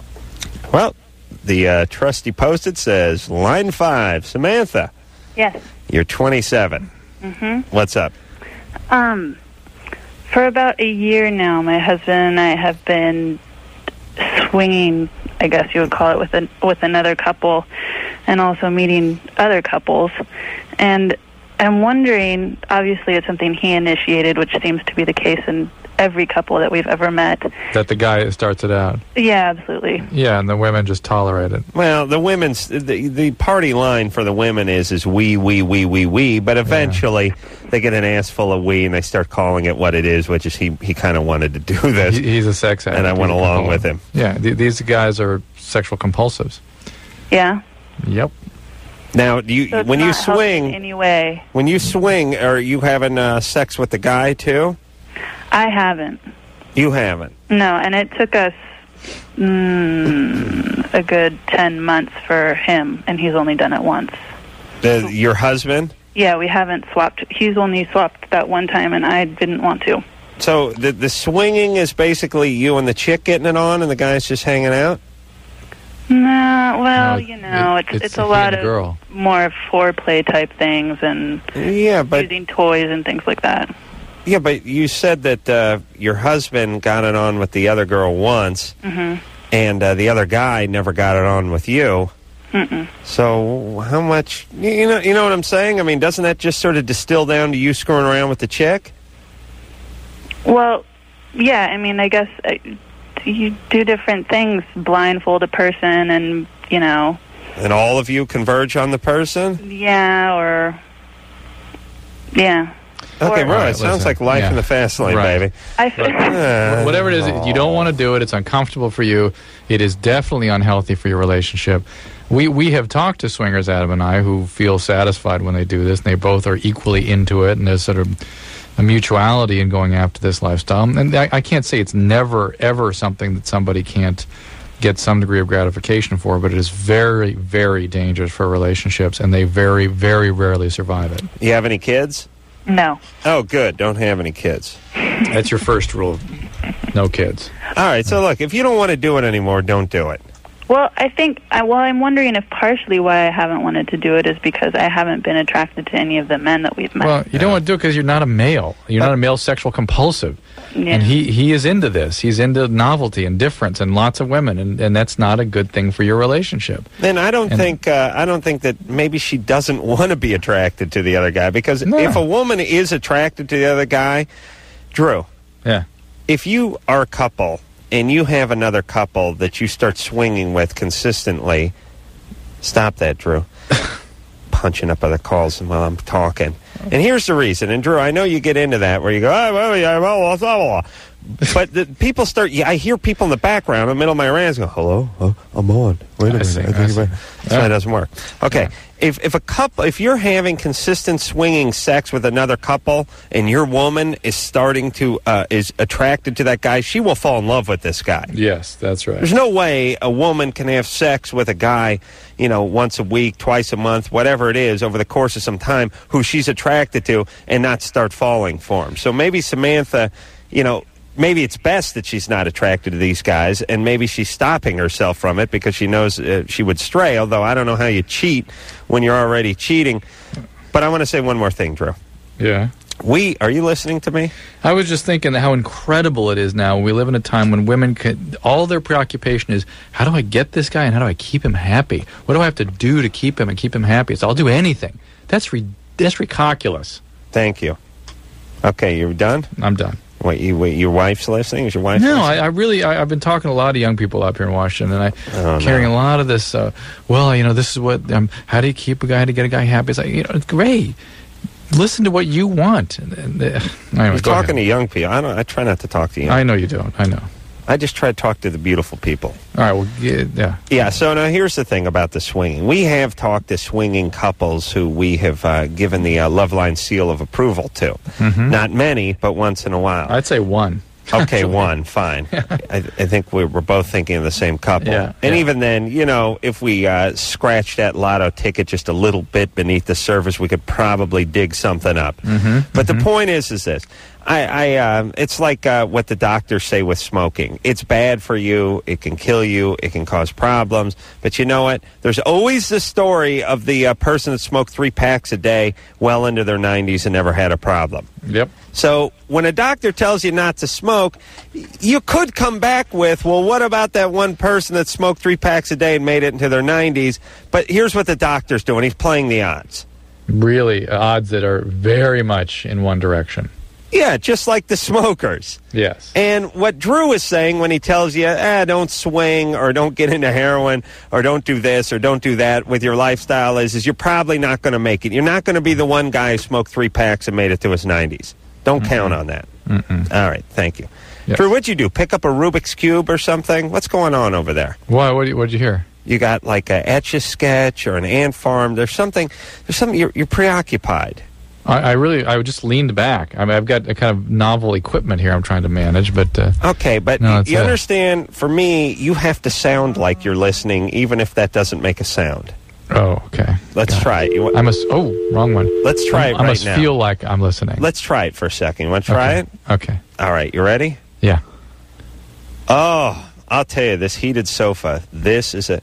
Well, the uh, trusty post-it says line five, Samantha. Yes. You're 27. Mm-hmm. What's up? Um, for about a year now, my husband and I have been swinging, I guess you would call it, with an, with another couple, and also meeting other couples. And I'm wondering. Obviously, it's something he initiated, which seems to be the case in every couple that we've ever met. That the guy starts it out. Yeah, absolutely. Yeah, and the women just tolerate it. Well, the women's the, the party line for the women is is we we we we we, but eventually they get an ass full of we and they start calling it what it is, which is he he kind of wanted to do this. He, he's a sex addict. And I went along with him. Yeah, th- these guys are sexual compulsives. Yeah. Yep. Now, do you So when you not in swing any way. when you swing, are you having uh, sex with the guy too? I haven't. You haven't. No, and it took us mm, a good 10 months for him, and he's only done it once. The, your husband. Yeah, we haven't swapped. He's only swapped that one time, and I didn't want to. So the the swinging is basically you and the chick getting it on, and the guy's just hanging out. No, well, No, you know, it- it's it's it's he a lot the of girl. more foreplay type things and Yeah, but using toys and things like that. Yeah, but you said that uh, your husband got it on with the other girl once, hmm and uh, the other guy never got it on with you. Mm-mm. So how much? You know, you know what I'm saying? I mean, doesn't that just sort of distill down to you screwing around with the chick? Well, yeah, I mean, I guess uh, you do different things, blindfold a person, and you know, And all of you converge on the person? yeah, or yeah. Okay, Or- right. Right, Sounds listen, like life yeah. in the fast lane, Right. baby. I Uh, Whatever it is, you don't want to do it. It's uncomfortable for you. It is definitely unhealthy for your relationship. We we have talked to swingers, Adam and I, who feel satisfied when they do this, and they both are equally into it, and there's sort of a mutuality in going after this lifestyle. And I, I can't say it's never ever something that somebody can't get some degree of gratification for, but it is very very dangerous for relationships, and they very very rarely survive it. You have any kids? No. Oh, good. Don't have any kids. That's your first rule: no kids. All right. So look, if you don't want to do it anymore, don't do it. Well, I think, I, well, I'm wondering if partially why I haven't wanted to do it is because I haven't been attracted to any of the men that we've met. Well, you don't want to do it because you're not a male. You're not a male sexual compulsive. Yeah. And he, he is into this. He's into novelty and difference and lots of women, and, and that's not a good thing for your relationship. Then I don't And- think uh, I don't think that maybe she doesn't want to be attracted to the other guy because No. if a woman is attracted to the other guy, Drew, Yeah. if you are a couple and you have another couple that you start swinging with consistently, stop that, Drew. Punching up other calls while I'm talking. And here's the reason. And Drew, I know you get into that where you go, oh, well, yeah, well, blah, blah, blah. But the people start. Yeah, I hear people in the background, in the middle of my rants, go, "Hello, oh, I'm on." Wait a I minute, see, I think I see. about- that's why it doesn't work. Okay, if if a couple, if you're having consistent swinging sex with another couple, and your woman is starting to uh, is attracted to that guy, she will fall in love with this guy. Yes, that's right. There's no way a woman can have sex with a guy, you know, once a week, twice a month, whatever it is, over the course of some time, who she's attracted to, and not start falling for him. So maybe Samantha, you know, maybe it's best that she's not attracted to these guys, and maybe she's stopping herself from it because she knows uh, she would stray. Although I don't know how you cheat when you're already cheating. But I want to say one more thing, Drew. Yeah. We are you listening to me? I was just thinking how incredible it is now. We live in a time when women can, all their preoccupation is how do I get this guy and how do I keep him happy? What do I have to do to keep him and keep him happy? It's I'll do anything. That's re, that's ridiculous. Thank you. Okay, you're done. I'm done. Wait, you wait. Your wife's listening. Is your wife? No, I. I really, I, I've been talking to a lot of young people up here in Washington, and I Oh, carrying no. a lot of this. Uh, well, you know, this is what. Um, how do you keep a guy to get a guy happy? It's like, you know, it's great. Listen to what you want. And, and, uh, anyway, You're talking ahead. to young people. I don't. I try not to talk to young. I know you don't. I know. I just try to talk to the beautiful people. All right. Well, yeah. yeah. Yeah. So now here's the thing about the swinging. We have talked to swinging couples who we have uh, given the uh, Loveline seal of approval to. Not many, but once in a while. I'd say one. Okay, one, fine. I, I think we were both thinking of the same couple. Yeah, and yeah. even then, you know, if we uh, scratched that lotto ticket just a little bit beneath the surface, we could probably dig something up. Mm-hmm, but the point is, is this. I, I um, it's like uh, what the doctors say with smoking. It's bad for you. It can kill you. It can cause problems. But you know what? There's always the story of the uh, person that smoked three packs a day, well into their 90s, and never had a problem. Yep. So when a doctor tells you not to smoke, you could come back with, well, what about that one person that smoked three packs a day and made it into their 90s? But here's what the doctor's doing he's playing the odds. Really, odds that are very much in one direction. Yeah, just like the smokers. Yes. And what Drew is saying when he tells you, ah, don't swing or don't get into heroin or don't do this or don't do that with your lifestyle is, is you're probably not going to make it. You're not going to be the one guy who smoked three packs and made it to his 90s. Don't count on that. All right, thank you. Yes. Drew, what'd you do? Pick up a Rubik's Cube or something? What's going on over there? Why? What? Did you hear? You got like a etch a sketch or an ant farm. There's something. There's something. You're, you're preoccupied. I, I really, I just leaned back. I mean, I've got a kind of novel equipment here I'm trying to manage, but uh, Okay, but No, you a- understand. For me, you have to sound like you're listening, even if that doesn't make a sound. oh, okay. Let's Got try it. You, wa- I must. Oh, wrong one. let's try I, it I must now. feel like I'm listening. Let's try it for a second. You want to try okay. it? Okay. All right, you ready? Yeah. Oh, I'll tell you, this heated sofa. This is a.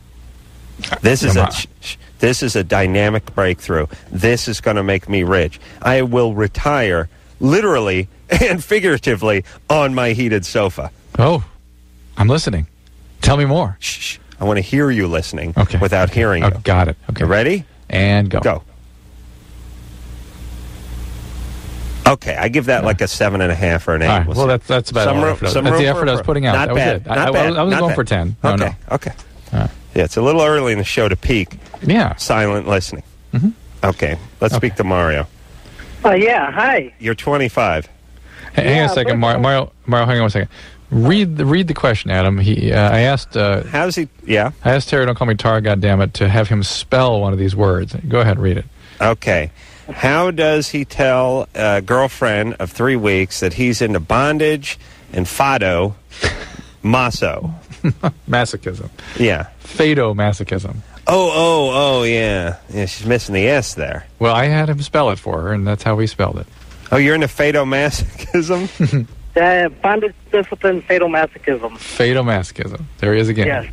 This is Come a. sh- sh- This is a dynamic breakthrough. This is going to make me rich. I will retire, literally and figuratively, on my heated sofa. Oh, I'm listening. Tell me more. Shh. I want to hear you listening Okay. without hearing Oh, you. got it. Okay. You ready? And go. Go. Okay, I give that like a seven and a half or an eight. Right. We'll that's that's about Some all room- some That's room the for effort I was putting out. Not that bad. was it. I, Not I, bad. was, I was going for ten. No, okay, okay. All right. Yeah, it's a little early in the show to peak. Yeah. Silent listening. Okay, let's speak to Mario. Uh, yeah, hi. You're 25. Hey, hang on a second, first Mario. Mario, Mario hang on one second. Read the read the question, Adam. He, uh, I asked, uh, How's he? Yeah. I asked Terry, don't call me Tar, goddammit, to have him spell one of these words. Go ahead, read it. Okay. How does he tell a girlfriend of three weeks that he's into bondage and fado, maso? Masochism, Yeah. fadomasochism. Oh, oh, oh, yeah. Yeah, she's missing the S there. Well, I had him spell it for her, and that's how we spelled it. Oh, you're into fadomasochism? Uh, bondage, discipline, sadomasochism. Fadomasochism. There he is again. Yes.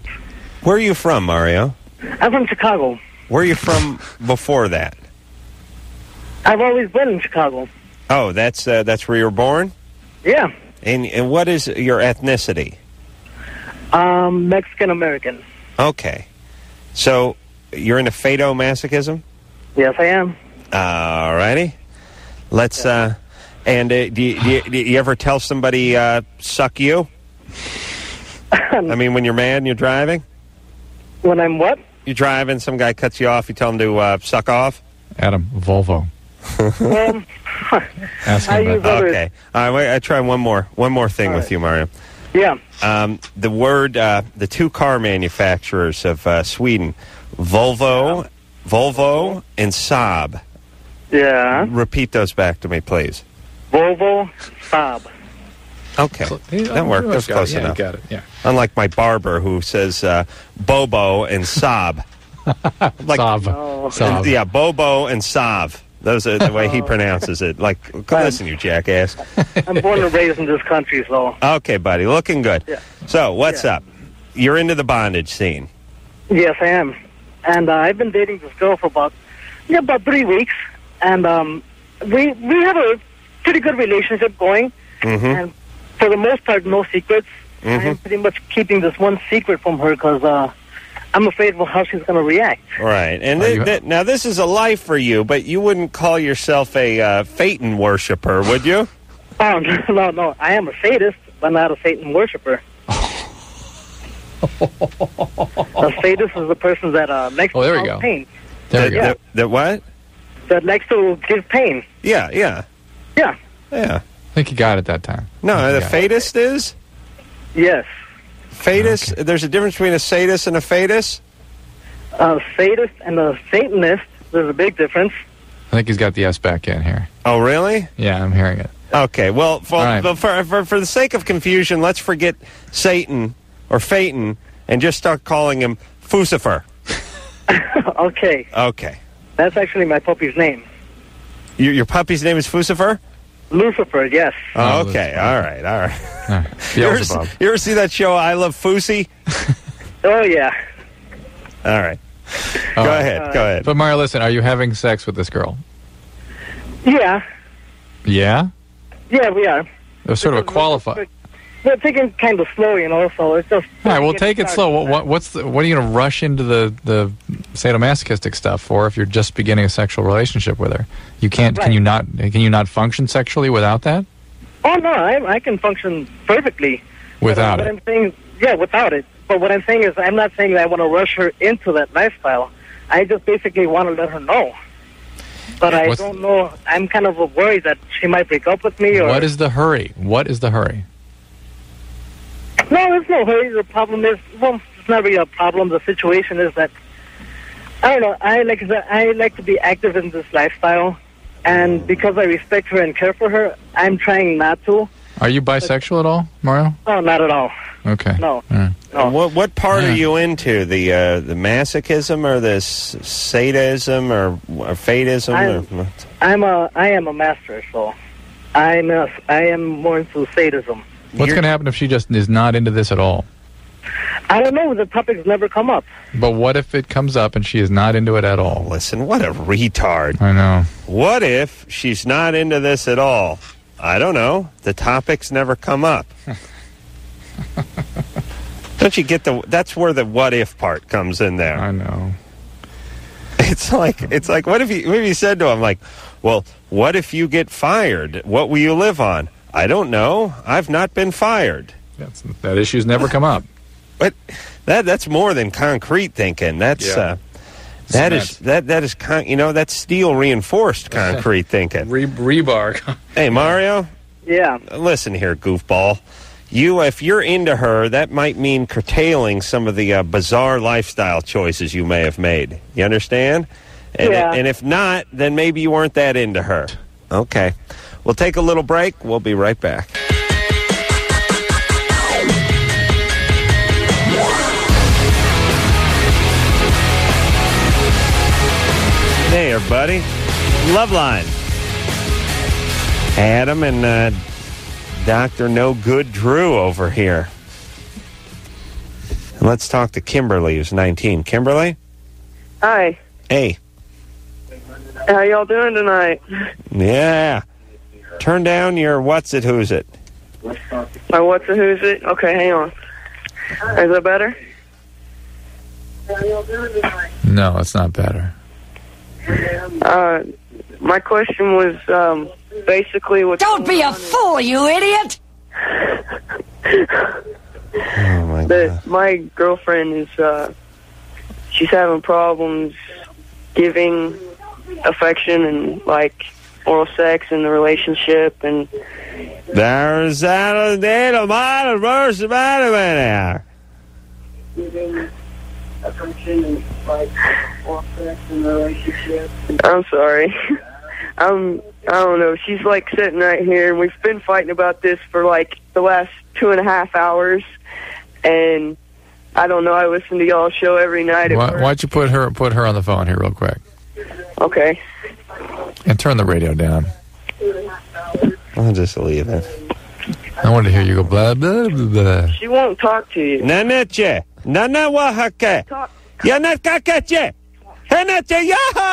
Where are you from, Mario? I'm from Chicago. Where are you from before that? I've always been in Chicago. Oh, that's uh, that's where you were born. Yeah. And and what is your ethnicity? Um, Mexican American. Okay, so you're into fadomasochism. Yes, I am. All righty. Let's. Uh, and uh, do, you, do, you, do you ever tell somebody uh, "suck you"? I mean, when you're mad and you're driving, When I'm what? you're driving, some guy cuts you off, you tell him to uh, suck off. Adam, Volvo. Um, Ask him use about other- Okay. All right. Wait, I try one more. One more thing All with right. you, Mario. Yeah. Um, the word, uh, the two car manufacturers of uh, Sweden, Volvo, Volvo, and Saab. Yeah. Repeat those back to me, please. Volvo, Saab. Okay, that worked. That's was Got close yeah, you enough. got it. Yeah. Unlike my barber who says uh, Bobo and Saab. like, Sav. Oh. Yeah, Bobo and Sav. Those are the way he pronounces it. Like, listen, you jackass. I'm born and raised in this country, so. Okay, buddy, looking good. Yeah. So, what's Yeah. up? You're into the bondage scene. Yes, I am. And uh, I've been dating this girl for about yeah, about three weeks, and um, we we have a pretty good relationship going, Mm-hmm. and for the most part, no secrets. I'm pretty much keeping this one secret from her because uh, I'm afraid of how she's going to react. Right, and Are thi- you- thi- now this is a life for you, but you wouldn't call yourself a uh, Phaeton worshiper, would you? Oh no, no, no! I am a sadist, but not a Satan worshiper. a sadist is the person that uh, likes Oh, there to we go. pain. There that, we go. that- that what? That likes to give pain. Yeah, yeah, Yeah. yeah. I think you got it that time. No, the Yeah. fatist is Yes. Fatist. There's a difference between a sadist and a fatist. A sadist and a Satanist. There's a big difference. I think he's got the S back in here. Oh, really? Yeah, I'm hearing it. Okay. Well, for, All right. but for, for for the sake of confusion, let's forget Satan or Phaeton and just start calling him Fucifer. okay, Okay. that's actually my puppy's name. Your, your puppy's name is Fucifer? Lucifer. Yes. Oh, Oh, okay. that's All right. All right. Uh, You ever, Beelzebub. you ever see that show, I Love Fusi? Oh yeah. All right. Go ahead. Go ahead. But Mario, listen, are you having sex with this girl? Yeah. Yeah? Yeah, we are. It was sort of a qualify. We're taking kind of slow, you know. So it's just. All right, well, take it slow. What, what, what's the, what are you going to rush into the, the sadomasochistic stuff for if you're just beginning a sexual relationship with her? You can't. Can you not? Can you not function sexually without that? Oh no, I, I can function perfectly. Without but, it. What I'm saying, yeah, without it. But what I'm saying is, I'm not saying that I want to rush her into that lifestyle. I just basically want to let her know. But I What's- don't know. I'm kind of worried that she might break up with me, or What is the hurry? What is the hurry? No, there's no hurry. The problem is, well, it's not really a problem. The situation is that I don't know. I like the, I like to be active in this lifestyle, and because I respect her and care for her, I'm trying not to. Are you bisexual at all, Mario? No, not at all. Okay. No. All right. No. What what part Yeah. are you into? The uh, the masochism or the sadism or, or fatism? I'm- Or, I'm a I am a master, so I'm a, I am more into sadism. What's going to happen if she just is not into this at all? I don't know. The topics never come up. But what if it comes up and she is not into it at all? listen, what a retard. I know. What if she's not into this at all? I don't know. The topics never come up. don't you get the? That's where the what if part comes in there. I know. It's like it's like what if you what if you said to him like, well, what if you get fired? What will you live on? I don't know. I've not been fired. That's, that issue's never come up. But that that's more than concrete thinking. That's yeah. uh, that is, that that is con- you know that's steel reinforced concrete thinking. Re- rebar. Hey Mario, Yeah. listen here, goofball. You, if you're into her, that might mean curtailing some of the uh, bizarre lifestyle choices you may have made. You understand? And, Yeah. and if not, then maybe you weren't that into her. Okay. We'll take a little break. We'll be right back. Hey, everybody. Loveline. Adam and uh, Dr. No Good Drew over here. And let's talk to Kimberly, who's 19. Kimberly? Hi. Hey. How y'all doing tonight? Yeah. Turn down your what's it, who's it. My what's it, who's it? Okay, hang on. Is that better? No, it's not better. Uh, my question was um, basically what. Don't be a fool, you idiot! Oh, my God. My girlfriend is. Uh, she's having problems giving affection and like oral sex in the relationship, and There's that a little minor verse about it there. I'm sorry. I'm. I don't know. She's like sitting right here, and we've been fighting about this for like the last two and a half hours, and I don't know. I listen to y'all show every night. At Why, work. why'd you put her put her on the phone here real quick Okay. And turn the radio down. I'll just leave it. I want to hear you go blah blah blah. She won't talk to you. Nanache, nana wahake, yanakakeche, henache yaha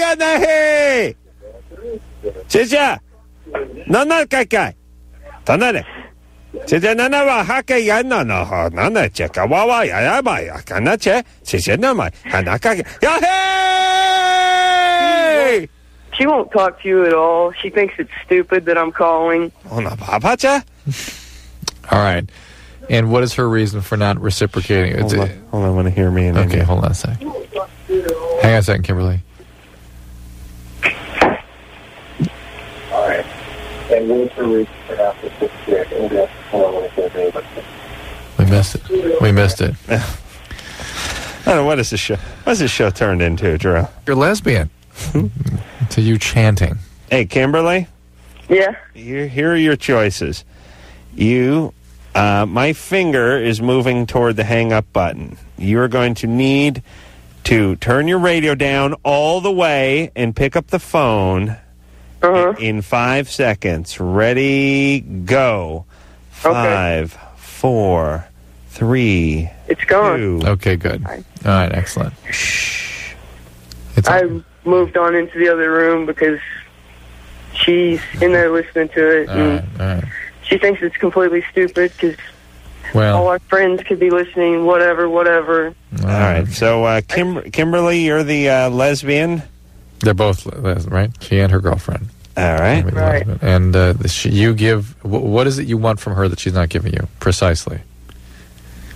yanahe. Shisha, nanakakai, tanare. Sizdeneme! She won't talk to you at all. She thinks it's stupid that I'm calling. Oh Ona papa çe? All right. And what is her reason for not reciprocating? Hold on, hold on. I want to hear me. And okay, hold on a sec. Hang on a second, Kimberly. All right. And what's her reason for not reciprocating? Years. And that's four We missed it. We missed it. I don't know what is this show. What's this show turned into, Drew? You're lesbian. to you chanting. Hey, Kimberly. Yeah. Here, here are your choices. You, uh, my finger is moving toward the hang up button. You are going to need to turn your radio down all the way and pick up the phone Uh-huh. in five seconds. Ready, go. Five, four, three, It's gone. two. Okay, good. All right, excellent. Shh. It's I moved on into the other room because she's in there listening to it, All and right, all right. she thinks it's completely stupid because well. all our friends could be listening. Whatever, whatever. All right. So, uh, Kim- Kimberly, you're the uh, lesbian. they're both les- right. She and her girlfriend. All right. Right. And uh, she, you give. wh- what is it you want from her that she's not giving you precisely?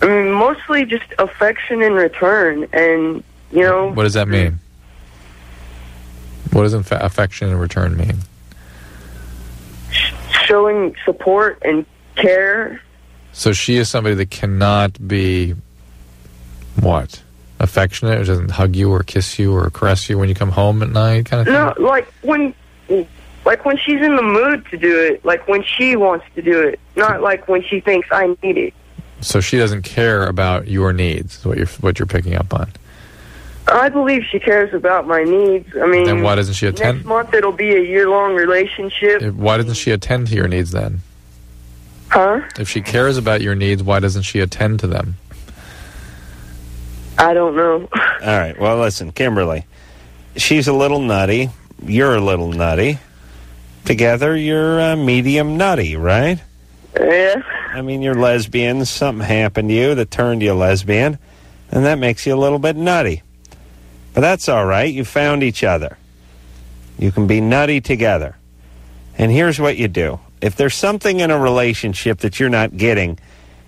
I mean, mostly just affection in return, and you know, What does that mean? What does infa- affection in return mean? showing support and care. So she is somebody that cannot be what affectionate, or doesn't hug you or kiss you or caress you when you come home at night, kind of thing. No, like when, like when she's in the mood to do it, like when she wants to do it, not like when she thinks I need it. So she doesn't care about your needs. What you're what you're picking up on. I believe she cares about my needs. I mean, Then why doesn't she attend? next month it'll be a year-long relationship. Why doesn't she attend to your needs then? Huh? If she cares about your needs, why doesn't she attend to them? I don't know. All right. Well, listen, Kimberly. She's a little nutty. You're a little nutty. Together, you're uh, medium nutty, right? Yeah. I mean, you're lesbian. Something happened to you that turned you lesbian, and that makes you a little bit nutty. But that's all right. You found each other. You can be nutty together. And here's what you do if there's something in a relationship that you're not getting,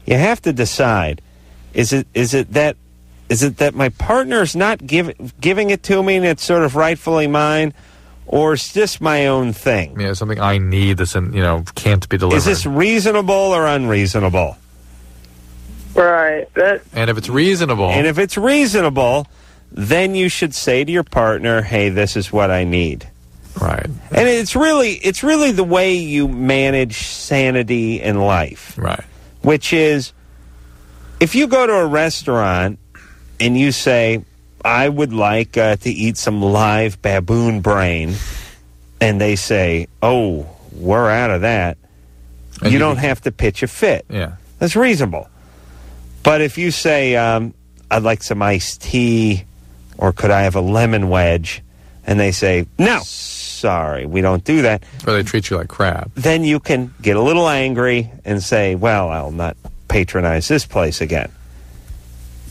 you have to decide is it is it that is it that my partner is not give, giving it to me and it's sort of rightfully mine or is this my own thing Yeah, something I need that's in, you know can't be delivered. is this reasonable or unreasonable Right. That. and if it's reasonable, and if it's reasonable then you should say to your partner hey this is what i need right and it's really it's really the way you manage sanity in life right which is if you go to a restaurant and you say i would like uh, to eat some live baboon brain. And they say oh we're out of that you, don't have to pitch a fit. Yeah. That's reasonable. But if you say um, i'd like some iced tea or could i have a lemon wedge? and they say no sorry we don't do that. Or they treat you like crap. Then you can get a little angry and say, well, I'll not patronize this place again.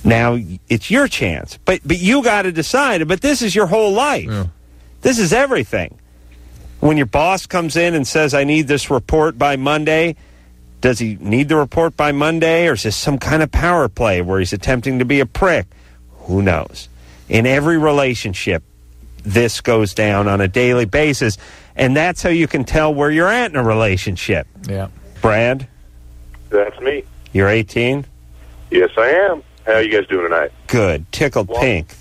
Now it's your chance, but but you got to decide. But this is your whole life. This is everything. When your boss comes in and says, "I need this report by Monday," does he need the report by Monday, or is this some kind of power play where he's attempting to be a prick? Who knows? In every relationship, this goes down on a daily basis, and that's how you can tell where you're at in a relationship. Yeah. Brad, That's me. you're 18. Yes, I am. How you guys doing tonight? Good. Tickled pink.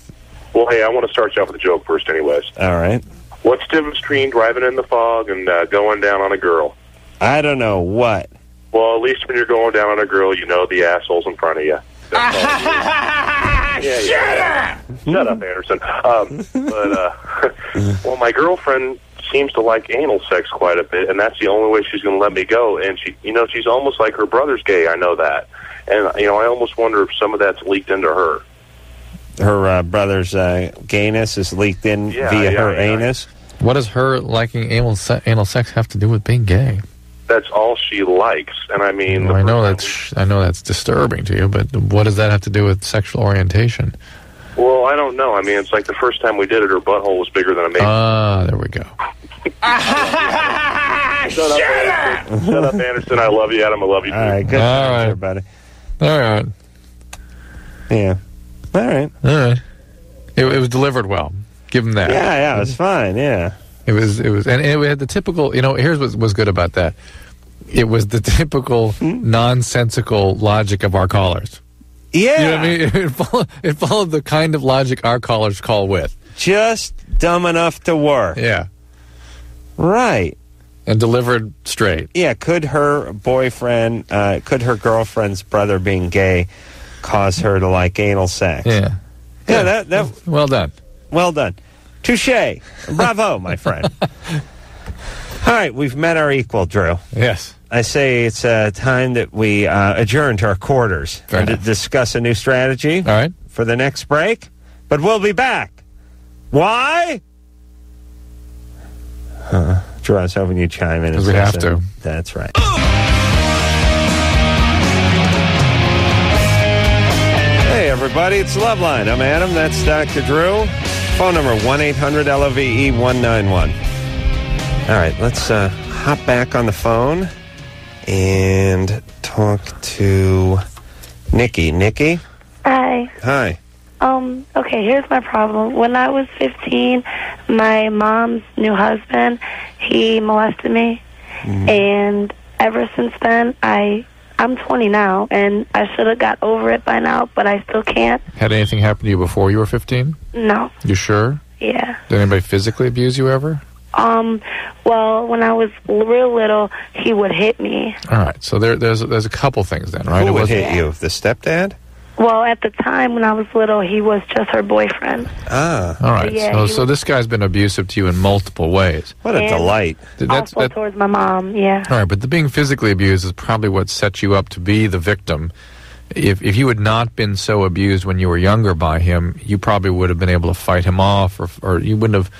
Well, hey, I want to start you off with a joke first, anyways. All right. What's the difference between driving in the fog and uh, going down on a girl? I don't know what. Well, at least when you're going down on a girl, you know the asshole's in front of you. yeah, yeah. Shut up, Anderson. Um, but uh, well, my girlfriend seems to like anal sex quite a bit, and that's the only way she's going to let me go. And she, you know, she's almost like her brother's gay. I know that, and you know, I almost wonder if some of that's leaked into her. Her uh, brother's uh, gayness is leaked in Yeah, via yeah, her yeah. anus. What does her liking anal, se- anal sex have to do with being gay? That's all she likes, and I mean, Well, I know that's I know that's disturbing to you, but what does that have to do with sexual orientation? well, I don't know. I mean, it's like the first time we did it, her butthole was bigger than a mason. Ah, there we go. Shut up, Anderson. Shut up, Anderson. I love you, Adam. I love you. All right, good. All right. everybody. All right, Yeah. All right. all right. It, it was delivered well. Give him that. Yeah, yeah, it was fine. Yeah. It was, it was, and it had the typical. You know, here's what was good about that. It was the typical hmm? nonsensical logic of our callers. Yeah. You know what I mean? It followed, it followed the kind of logic our callers call with. Just dumb enough to work. Yeah. Right. And delivered straight. Yeah. Could her boyfriend, uh, could her girlfriend's brother being gay cause her to like anal sex? Yeah. Yeah, that, that, Well done. well done. Touche. Bravo, my friend. All right, we've met our equal, Drew. Yes. I say it's uh, time that we uh, adjourn to our quarters Fair and enough. discuss a new strategy All right. for the next break. But we'll be back. Why? Huh. Drew, I was hoping you'd chime in. and 'Cause we have to. That's right. Hey, everybody, it's Loveline. I'm Adam. That's Dr. Drew. Phone number 1 800 LOVE 191. All right, let's uh, hop back on the phone and talk to Nikki. Nikki? Hi. Hi. Um, okay, here's my problem. When I was 15, my mom's new husband, he molested me. And ever since then, I I'm 20 now, and I should have got over it by now, but I still can't. Had anything happen to you before you were 15? No. You sure? Yeah. Did anybody physically abuse you ever? Um, well, when I was real little, he would hit me. All right. So there, there's there's a couple things then, right? Who would wasn't- hit you? The stepdad? Well, at the time when I was little, he was just her boyfriend. Ah. All right. Yeah, so he so this guy's been abusive to you in multiple ways. What a delight. That's, also that, towards my mom, yeah. all right, but the being physically abused is probably what set you up to be the victim. If if you had not been so abused when you were younger by him, you probably would have been able to fight him off, or or you wouldn't have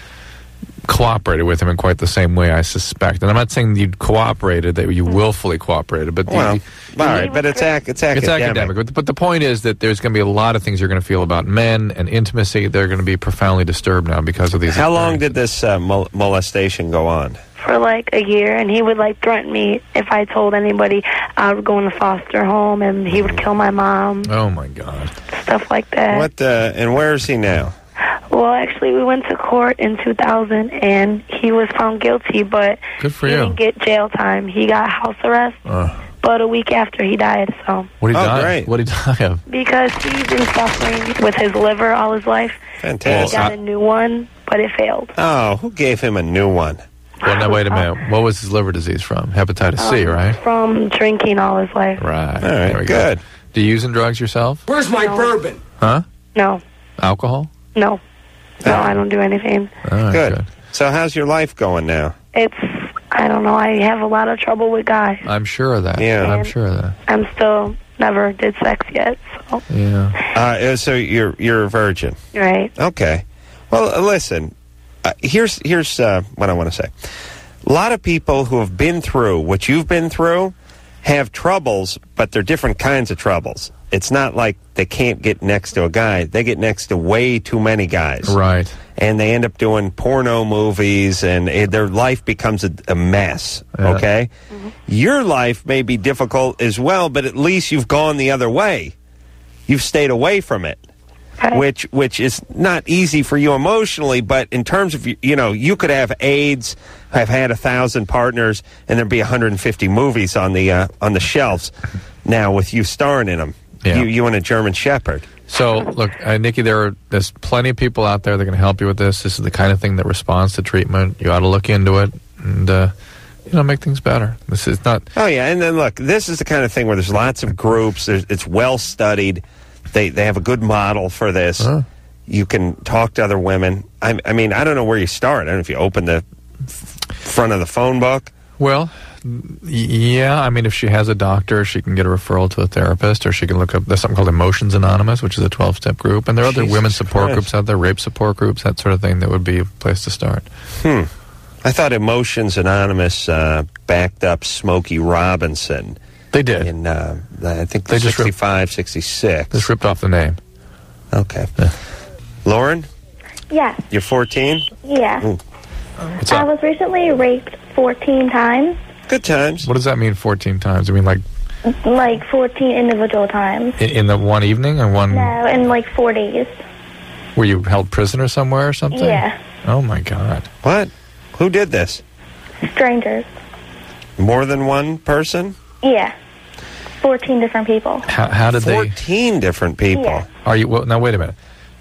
cooperated with him in quite the same way, I suspect. And I'm not saying you'd cooperated, that you willfully cooperated, but the- Well, all right, but it's, ac- it's academic. It's academic, but, but the point is that there's going to be a lot of things you're going to feel about men and intimacy. They're going to be profoundly disturbed now because of these. How long did this uh, mol- molestation go on? for like a year, and he would like threaten me if I told anybody I would go in a foster home, and he would kill my mom, Oh my God! stuff like that. What? Uh, and where is he now? Well, actually, we went to court in 2000, and he was found guilty, but Good for he you. didn't get jail time. He got house arrest, Uh, but a week after he died. So what did he Oh, die? great. What did he die of? because he's been suffering with his liver all his life, and he Fantastic. got a new one, but it failed. Oh, who gave him a new one? Well, now wait a minute. What was his liver disease from? Hepatitis C, Um, right? From drinking all his life. Right. All right, There we good. Go. Do you using drugs yourself? Where's my bourbon? Huh? No, Alcohol? no, no. I don't do anything. All right, Good. So, how's your life going now? It's I don't know. I have a lot of trouble with guys. I'm sure of that. Yeah. I'm sure of that. I'm still never did sex yet. So Yeah. Uh, so you're you're a virgin. right. Okay. Well, uh, listen. Uh, here's here's uh, what I want to say. A lot of people who have been through what you've been through have troubles, but they're different kinds of troubles. It's not like they can't get next to a guy. They get next to way too many guys. Right. And they end up doing porno movies, and eh, their life becomes a, a mess. Yeah. Okay? Your life may be difficult as well, but at least you've gone the other way. You've stayed away from it which which is not easy for you emotionally, but in terms of you you know you could have AIDS, have had a thousand partners, and there'd be 150 movies on the uh, on the shelves now with you starring in them. Yeah. You you and a German Shepherd. So, look, uh, Nikki, there are there's plenty of people out there that can help you with this. This is the kind of thing that responds to treatment. You ought to look into it and uh, you know make things better. This is not. Oh yeah, and then look, this is the kind of thing where there's lots of groups. There's, it's well studied. They they have a good model for this. You can talk to other women. I, I mean, I don't know where you start. I don't know if you open the f- front of the phone book. Well, Yeah, I mean, if she has a doctor, she can get a referral to a therapist, or she can look up. There's something called Emotions Anonymous, which is a 12-step group, and there are other Jesus women's support Christ. groups out there, rape support groups, that sort of thing. That would be a place to start. Hmm. I thought Emotions Anonymous uh, backed up Smokey Robinson. They did. In, uh, I think They just ripped- 65, 66. Just ripped off the name. Okay. Lauren, Yeah, you're 14? yeah. Ooh. What's I was recently raped 14 times, Good times. What does that mean? 14 times? I mean, like like 14 individual times. in, in the one evening and one. No, in like four days. Were you held prisoner somewhere or something? Yeah, Oh my God. What? Who did this? strangers. More than one person? Yeah, 14 different people. How, how did they? 14 different people. Yeah. Are you? Well, now wait a minute.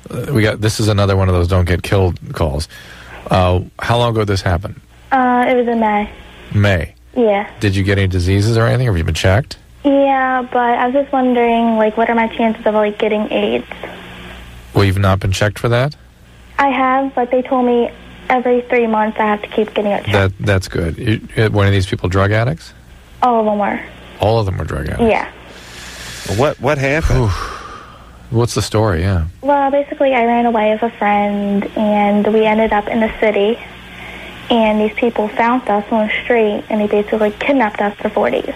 Uh, we got this is another one of those don't get killed calls. Uh, how long ago did this happen? Uh, it was in May. May. Yeah. Did you get any diseases or anything? Have you been checked? Yeah, but I was just wondering, like, what are my chances of like getting AIDS? Well, you've not been checked for that. I have, but they told me every three months I have to keep getting it checked. That that's good. You, uh, one of these people drug addicts? All of them were. All of them were drug addicts. Yeah. What what happened? What's the story? Yeah. Well, basically, I ran away with a friend, and we ended up in the city. And these people found us on the street, and they basically kidnapped us for four days.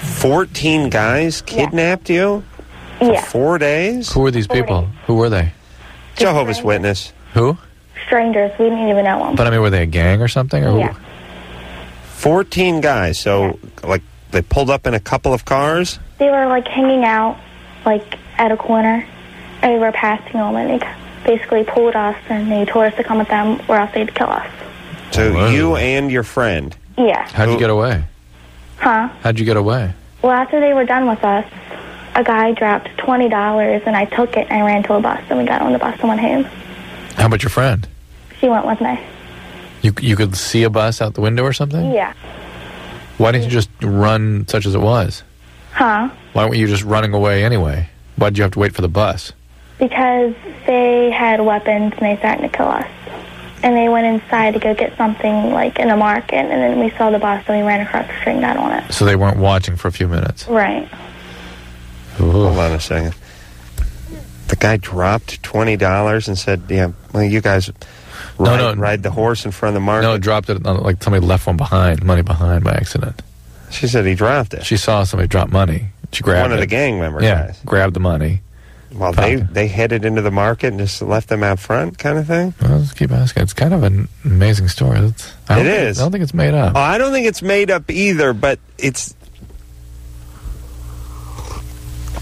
14 guys kidnapped you? For Yeah. four days? Who were these people? Who were they? Jehovah's Witness. Who? Strangers, we didn't even know them. But I mean, were they a gang or something? Or Yeah. who? 14 guys. So, like, they pulled up in a couple of cars? They were like hanging out, like at a corner, and we were passing them, and they basically pulled us, and they told us to come with them, or else they'd kill us. So, you and your friend. Yeah. How'd you get away? Huh? How'd you get away? Well, after they were done with us, a guy dropped twenty dollars, and I took it and I ran to a bus, and we got on the bus and went home. How about your friend? She went with me. You you could see a bus out the window or something? Yeah. Why didn't you just run such as it was? Huh? Why weren't you just running away anyway? Why did you have to wait for the bus? Because they had weapons and they threatened to kill us. And they went inside to go get something like in a market, and then we saw the bus and we ran across the street and got on it. So they weren't watching for a few minutes. Right. Hold on a second. The guy dropped $20 and said, yeah, well, you guys ride, no. ride the horse in front of the market. No, it dropped it uh, like somebody left one behind, money behind by accident. She said he dropped it. She saw somebody drop money. She grabbed One of it. the gang members. yeah, guys. grabbed the money. Well, they, they headed into the market and just left them out front, kind of thing. Well, let's keep asking. It's kind of an amazing story. It's, I It don't think- is. I don't think it's made up. Oh, I don't think it's made up either, but it's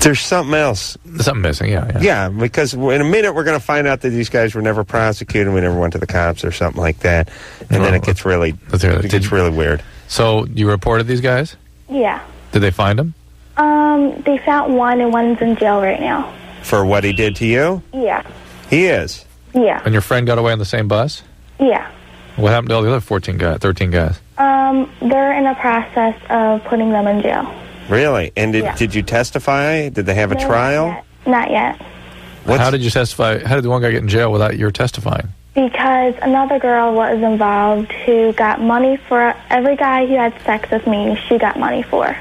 there's something else. Something missing. Yeah, yeah. Yeah, because in a minute we're going to find out that these guys were never prosecuted, we never went to the cops or something like that, and then it gets really it. it gets really weird. So you reported these guys? Yeah. Did they find them? Um, they found one and one's in jail right now. For what he did to you, Yeah. he is. Yeah. And your friend got away on the same bus? Yeah. What happened to all the other 14 guys, 13 guys? Um, they're in the process of putting them in jail. Really? And did, Yeah. did you testify? Did they have a No, trial? Not yet. Not yet. How did you testify? How did the one guy get in jail without your testifying? Because another girl was involved who got money for every guy who had sex with me, she got money for.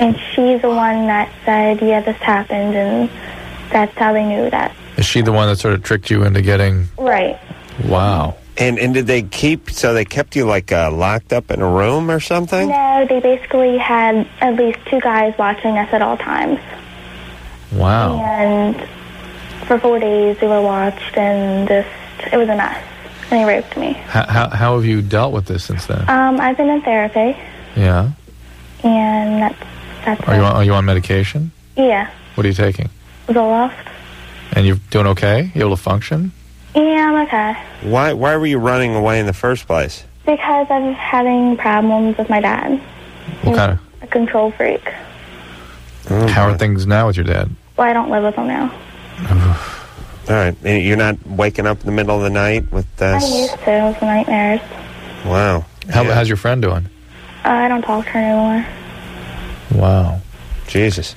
And she's the one that said, yeah, this happened, and that's how they knew that. Is she the one that sort of tricked you into getting? Right. Wow. And and did they keep? So they kept you like uh, locked up in a room or something? No, they basically had at least two guys watching us at all times. Wow. And for four days we were watched, and just, it was a mess. And he raped me. How, how, how have you dealt with this since then? Um, I've been in therapy, Yeah. and that's, that's Are you on, are you on medication? Yeah, What are you taking? Zoloft. And you're doing okay? You able to function? Yeah, I'm okay. Why why were you running away in the first place? Because I'm having problems with my dad. What kind A control freak. of? How are things now with your dad? Well, I don't live with him now. All right, and you're not waking up in the middle of the night with I this. used to with nightmares. Wow. How, How's your friend doing? Uh, I don't talk to her anymore. Wow. Jesus.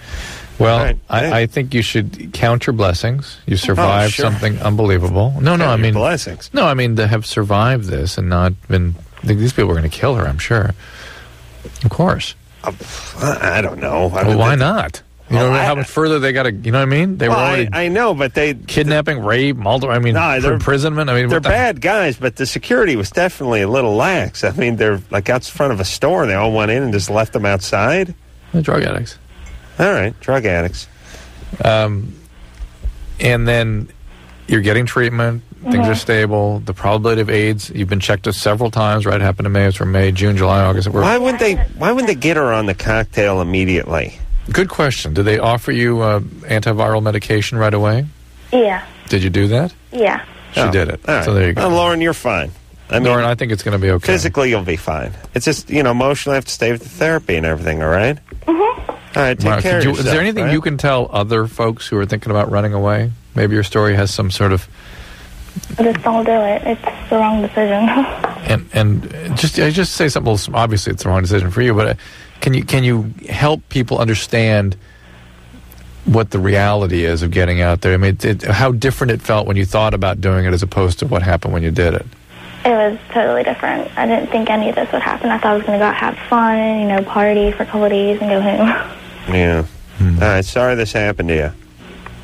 Well, right. I, I think you should count your blessings. You oh, survived sure. something unbelievable. No, no, Count I mean blessings. No, I mean to have survived this and not been. These people were going to kill her. I'm sure. Of course. Um, I, I don't know. I Well, mean, why not? You Well, know oh, I- how much further they got to. You know what I mean? They Well, were I, already I know, but they kidnapping, rape, multiple. I mean, No, they're- imprisonment. I mean, they're the- bad guys, but the security was definitely a little lax. I mean, they're like out front of a store. and They all went in and just left them outside. They're drug addicts. All right, drug addicts. Um, and then you're getting treatment. Things Mhm. are stable. The probability of AIDS. You've been checked several times. Right, happened to May. It's from May, June, July, August. We're- Why wouldn't they? Why wouldn't they get her on the cocktail immediately? Good question. Did they offer you uh, antiviral medication right away? Yeah. Did you do that? Yeah. She Oh, did it. all right. So there you go. Well, Lauren, you're fine. I mean, Lauren, I think it's going to be okay. physically, you'll be fine. It's just you know, emotionally, I have to stay with the therapy and everything. All right. Mm-hmm. All right. Take Mark, care of you- yourself. is there anything right? you can tell other folks who are thinking about running away? Maybe your story has some sort of Just don't do it. It's the wrong decision. and and just I just say something. else. Obviously, it's the wrong decision for you, but uh, can you can you help people understand what the reality is of getting out there? I mean, it, it, how different it felt when you thought about doing it as opposed to what happened when you did it. It was totally different. I didn't think any of this would happen. I thought I was going to go out have fun, you know, party for a couple of days and go home. Yeah. Hmm. All right. Sorry this happened to you.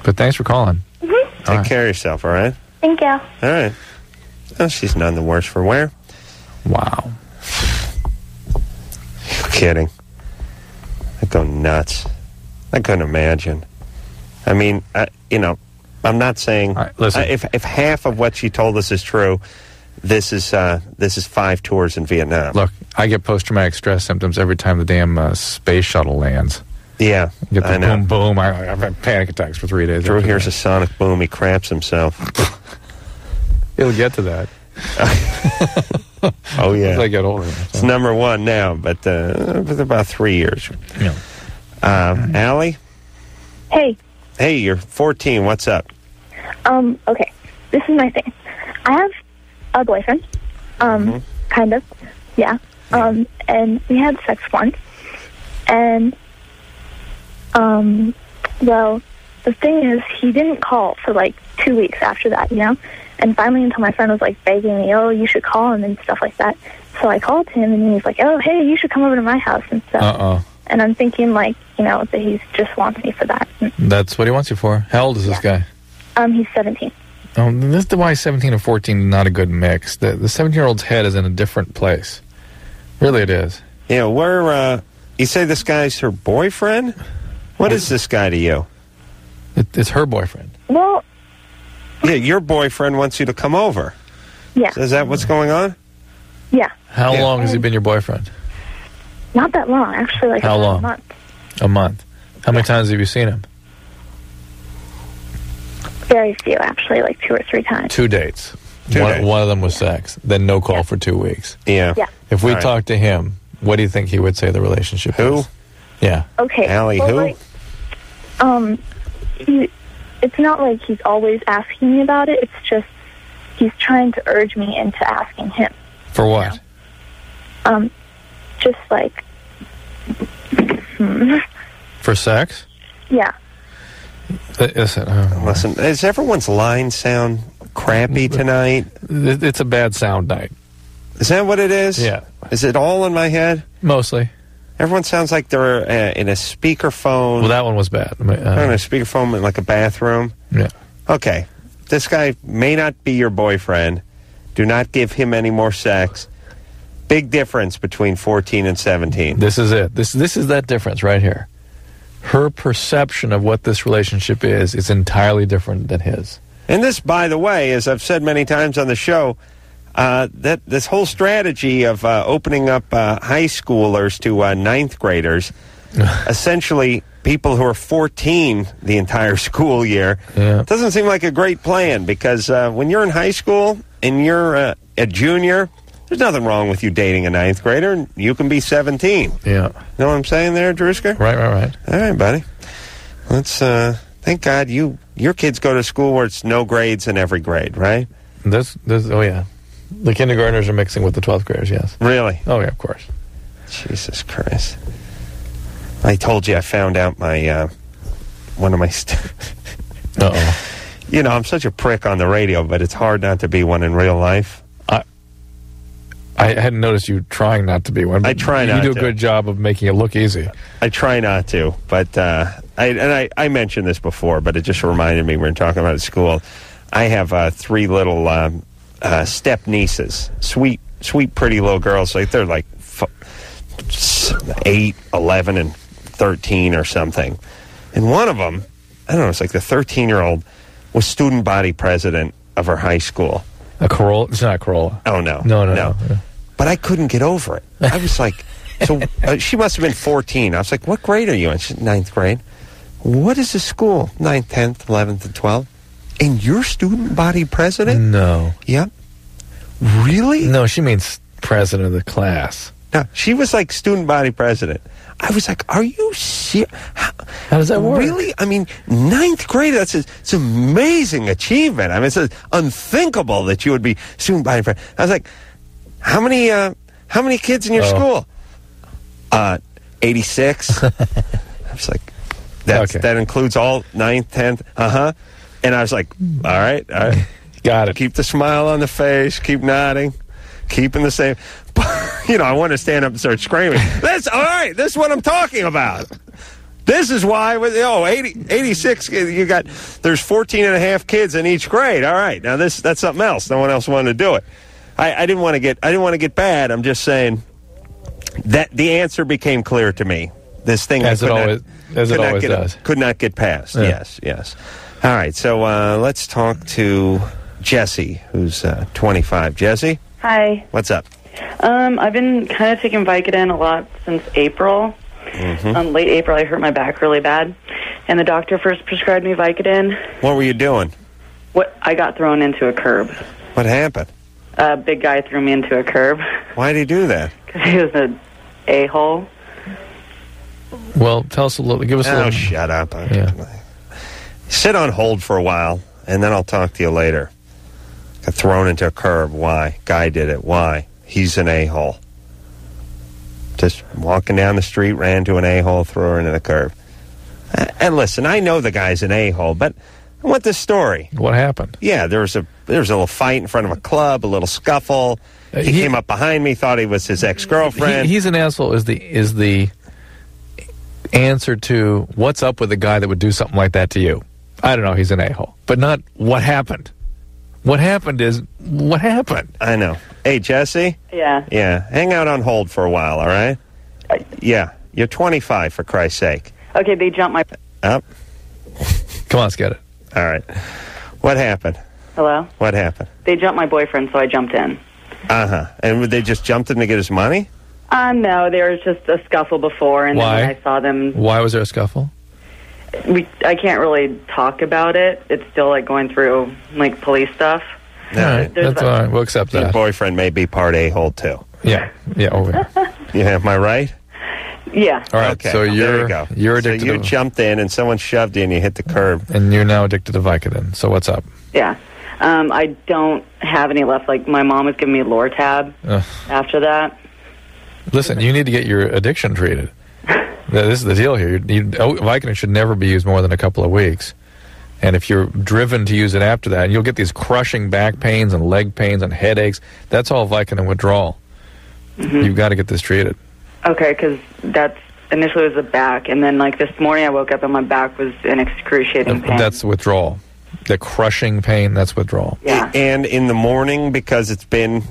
But thanks for calling. Take care of yourself. All right. Thank you. All right. Oh, she's none the worse for wear. Wow. You're kidding. I go nuts. I couldn't imagine. I mean, I, you know, I'm not saying listen. I- if if half of what she told us is true, this is uh, this is five tours in Vietnam. Look, I get post traumatic stress symptoms every time the damn uh, space shuttle lands. Yeah, You get the I know. boom boom. I, I've had panic attacks for three days. Drew hears that. a sonic boom. He craps himself. He'll get to that. oh yeah, As I get older. It's number one now, but uh, for about three years. Yeah. Uh, Allie, Hey, hey, you're 14. What's up? um, okay. This is my thing. I have a boyfriend. Um, kind of. Yeah. Um, and we had sex once. And, um, well, the thing is, he didn't call for like two weeks after that, you know? And finally, until my friend was like begging me, oh, you should call him and stuff like that. So I called him and he's like, oh, hey, you should come over to my house and stuff. Uh oh. And I'm thinking, like, you know, that he just wants me for that. That's what he wants you for. How old is this guy? Um, he's 17. Oh, this is why 17 and 14 is not a good mix. The the 17 year old's head is in a different place. Really, it is. Yeah, where, uh, you say this guy's her boyfriend? What is this guy to you? It, it's her boyfriend. Well, Yeah, your boyfriend wants you to come over. yeah. Is that what's going on? Yeah. How long has he been your boyfriend? Not that long, actually, like How long? a month. A month. How many times have you seen him? Very few, actually, like two or three times. Two dates. Two one, dates. one of them was sex. Then no call for two weeks. Yeah. Yeah. If we All right. talked to him, what do you think he would say the relationship Who? is? Yeah. Okay. Allie, well, who? Like, um, he, it's not like he's always asking me about it. It's just he's trying to urge me into asking him. For what? Um, just like, hmm, For sex? yeah. Uh, Listen, oh, Listen, does everyone's line sound crappy tonight? it's a bad sound night. Is that what it is? Yeah. Is it all in my head? Mostly. Everyone sounds like they're uh, in a speakerphone. Well, that one was bad. Uh, in a speakerphone in like a bathroom. yeah. Okay. This guy may not be your boyfriend. Do not give him any more sex. Big difference between 14 and 17. This is it. This this is that difference right here. Her perception of what this relationship is is entirely different than his. And this, by the way, as I've said many times on the show, uh, that this whole strategy of uh, opening up uh, high schoolers to uh, ninth graders, essentially people who are 14 the entire school year, Yeah. doesn't seem like a great plan because uh, when you're in high school and you're uh, a junior, there's nothing wrong with you dating a ninth grader. and You can be 17. Yeah. You know what I'm saying there, Druska? Right, right, right. All right, buddy. Let's, uh, thank God you, your kids go to school where it's no grades in every grade, right? This this oh yeah. The kindergartners are mixing with the 12th graders, yes. Really? Oh yeah, of course. Jesus Christ. I told you I found out my, uh, one of my, st- Uh-oh. you know, I'm such a prick on the radio, but it's hard not to be one in real life. I hadn't noticed you trying not to be one. I try you do a to. good job of making it look easy. I try not to, but uh, I and I, I mentioned this before, but it just reminded me we were talking about at school. I have uh, three little um, uh, step nieces, sweet, sweet, pretty little girls. Like they're like f- eight, eleven, and thirteen or something. And one of them, I don't know, it's like the thirteen-year-old was student body president of her high school. A Carolla? It's not a Carolla. Oh no, No, no, no. no. But I couldn't get over it. I was like, so uh, she must have been 14. I was like, what grade are you in? She's ninth grade. What is the school? Ninth, 10th, 11th, and 12th. And you're student body president? No. Yep. Really? No, she means president of the class. No, she was like student body president. I was like, are you serious? How, How does that work? Really? I mean, ninth grade, that's a, it's an amazing achievement. I mean, it's uh, unthinkable that you would be student body president. I was like, how many, uh, how many kids in your Oh. school? Uh, 86. I was like, that's, Okay. that includes all ninth, 10th, uh-huh. And I was like, all right, all right. Got it. Keep the smile on the face, keep nodding, keeping the same. you know, I want to stand up and start screaming. That's all right. This is what I'm talking about. This is why, with oh, 80, 86, you got, there's 14 and a half kids in each grade. All right. Now, this that's something else. No one else wanted to do it. I, I didn't want to get, I didn't want to get bad. I'm just saying that the answer became clear to me. This thing I As it could not- always- as it could not always get- does. Could not get past. Yeah. Yes, yes. All right. So uh, let's talk to Jesse, who's uh, 25. Jesse, Hi. what's up? Um, I've been kind of taking Vicodin a lot since April. Mhm. Um, late April, I hurt my back really bad, and the doctor first prescribed me Vicodin. What were you doing? What I got thrown into a curb. What happened? A big guy threw me into a curb Why did he do that? because he was a a hole. Well, tell us a little. Give us a Oh, little. shut up. Yeah. Sit on hold for a while, and then I'll talk to you later. Got thrown into a curb. Why? Guy did it. Why? He's an a hole. Just walking down the street, ran to an a hole, threw her into the curb. And listen, I know the guy's an a hole, but I want this story. What happened? Yeah, there was a there was a little fight in front of a club, a little scuffle. Uh, he, he- came up behind me, thought he was his ex girlfriend. He, he's an asshole. Is the is the answer to what's up with a guy that would do something like that to you? I don't know. He's an a hole, but not what happened. What happened is what happened. I know. Hey, Jesse. Yeah. Yeah, hang out on hold for a while, all right? Yeah, you're 25 for Christ's sake. Okay, they jumped my. Up. Come on, let's get it. All right. What happened? Hello. What happened? They jumped my boyfriend, so I jumped in. Uh huh. And they just jumped in to get his money? Uh, no, there was just a scuffle before, and Why? then I saw them, Why was there a scuffle? We I can't really talk about it. It's still like going through like police stuff. All right, There's that's a- all right. We'll accept Your that. boyfriend may be part a hole too. Yeah, yeah. Over. Yeah, am I right? Yeah. All right. Okay. So there you're you go. you're So you to jumped in and someone shoved you and you hit the curb. and you're now addicted to Vicodin. So what's up? Yeah. Um, I don't have any left. Like my mom was giving me Lortab Ugh. after that. Listen, you need to get your addiction treated. Th- This is the deal here. You, you, oh, Vicodin should never be used more than a couple of weeks. And if you're driven to use it after that, you'll get these crushing back pains and leg pains and headaches. That's all Vicodin withdrawal. Mm-hmm. You've got to get this treated. Okay, because that's initially was the back, and then like this morning I woke up and my back was in excruciating pain. That's withdrawal. The crushing pain, that's withdrawal. Yeah. And in the morning because it's been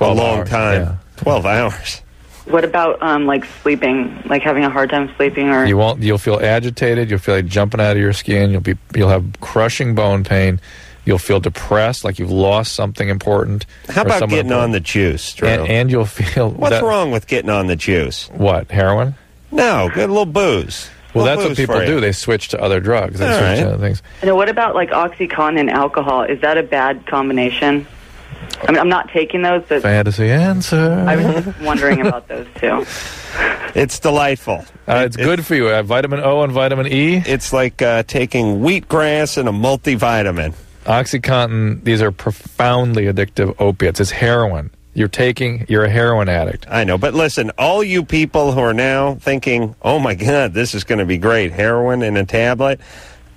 a long hours, time. yeah. 12 hours. What about um like sleeping, like having a hard time sleeping, or You won't. You'll feel agitated. You'll feel like jumping out of your skin. You'll be. You'll have crushing bone pain. You'll feel depressed, like you've lost something important. How about someone getting on the juice, Drew? And, and you'll feel. What's that- wrong with getting on the juice? What heroin? No, get a little booze. Well, Little that's what people do. They switch to other drugs. They All switch right. to other things. and what about like OxyContin and alcohol? Is that a bad combination? I mean, I'm not taking those, but Fantasy answer. I was just wondering about those too. It's delightful. Uh, it's good for you. Uh, vitamin O and vitamin E. It's like uh, taking wheatgrass and a multivitamin. OxyContin. These are profoundly addictive opiates. It's heroin. You're taking. You're a heroin addict. I know, but listen, all you people who are now thinking, "Oh my God, this is going to be great, heroin in a tablet,"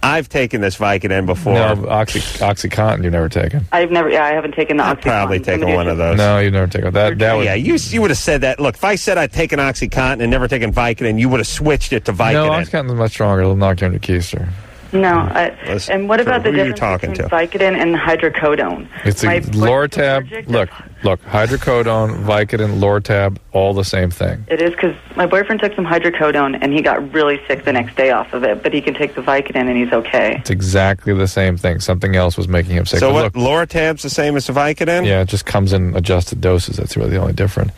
I've taken this Vicodin before. No, Oxy, OxyContin you've never taken. I've never, yeah, I haven't taken the I've probably taken one of those. No, you've never taken that. That would yeah, you you would have said that. Look, if I said I'd taken OxyContin and never taken Vicodin, you would have switched it to Vicodin. No, OxyContin is much stronger. It'll knock you into keister. No, uh, I, and what about the who you difference talking between to? Vicodin and hydrocodone? It's a My Lortab. Look, look, hydrocodone, Vicodin, Lortab, all the same thing. It is because my boyfriend took some hydrocodone and he got really sick the next day off of it, but he can take the Vicodin and he's okay. It's exactly the same thing. Something else was making him sick. So But what? Loratab's the same as the Vicodin? Yeah, it just comes in adjusted doses. That's really the only difference.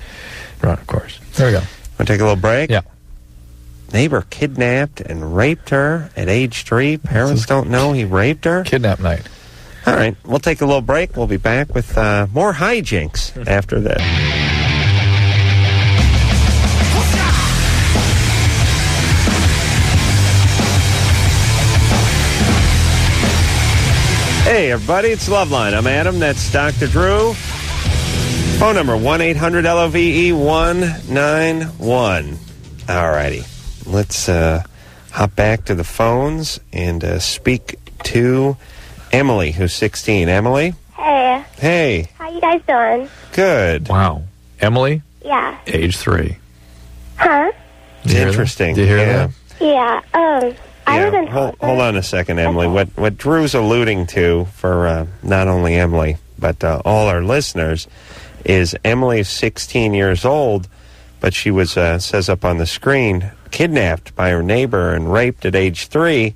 Right, of course. There we go. Want to take a little break? Yeah. Neighbor kidnapped and raped her at age three. Parents don't know he raped her. Kidnap night. All right, we'll take a little break. We'll be back with uh, more hijinks after this. Hey, everybody, it's Loveline. I'm Adam. That's Dr. Drew. Phone number 1 800 LOVE 191. All righty. Let's uh, hop back to the phones and uh, speak to Emily, who's 16. Emily? Hey, Hey, how you guys doing? good. Wow. Emily, Yeah. age three. Huh? Did you hear that? Interesting. Did you hear yeah. that? Yeah. Um, I Yeah, live in hold, hold on a second, Emily. What what Drew's alluding to for uh, not only Emily but uh, all our listeners is Emily is 16 years old, but she was uh, says up on the screen kidnapped by her neighbor and raped at age three.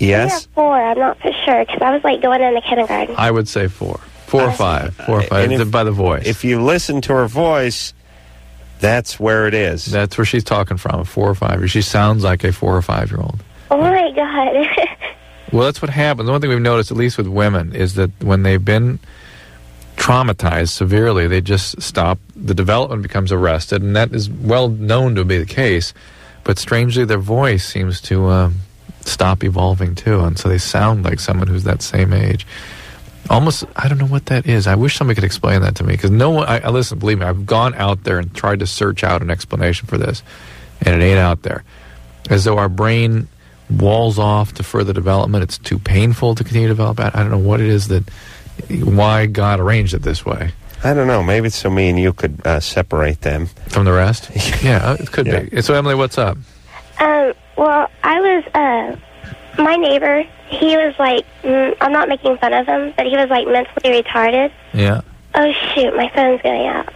Yes. four. I'm not for sure because I was like going into kindergarten. I would say four. Four or uh, five. Uh, four or five. And if- by the voice. If you listen to her voice, that's where it is. That's where she's talking from, a four or five. She sounds like a four or five year old. Oh my god. Well, that's what happens. One thing we've noticed, at least with women, is that when they've been traumatized severely, they just stop. The development becomes arrested, and that is well known to be the case. But strangely, their voice seems to um, stop evolving too, and so they sound like someone who's that same age. Almost, I don't know what that is. I wish somebody could explain that to me because no one. I, I listen. Believe me, I've gone out there and tried to search out an explanation for this, and it ain't out there. As though our brain walls off to further development. It's too painful to continue to develop. I I don't know what it is that why God arranged it this way. I don't know. Maybe it's so me and you could uh, separate them from the rest. yeah, it could be. So Emily, what's up? um. Well, I was uh, my neighbor. He was like, mm, I'm not making fun of him, but he was like mentally retarded. Yeah, Oh shoot, my phone's going out.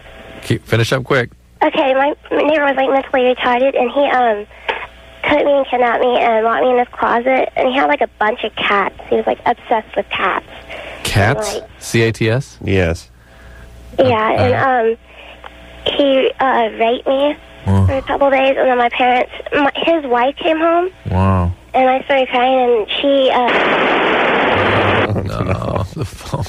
keep finish up quick. Okay, my, my neighbor was like mentally retarded, and he um took me and kidnapped me and locked me in his closet, and he had like a bunch of cats. He was like obsessed with cats. Cats. C A T S. Yes. Yeah, and um he uh raped me Wow. for a couple days, and then my parents, my, his wife came home, Wow. and I started crying, and she uh no, the phone.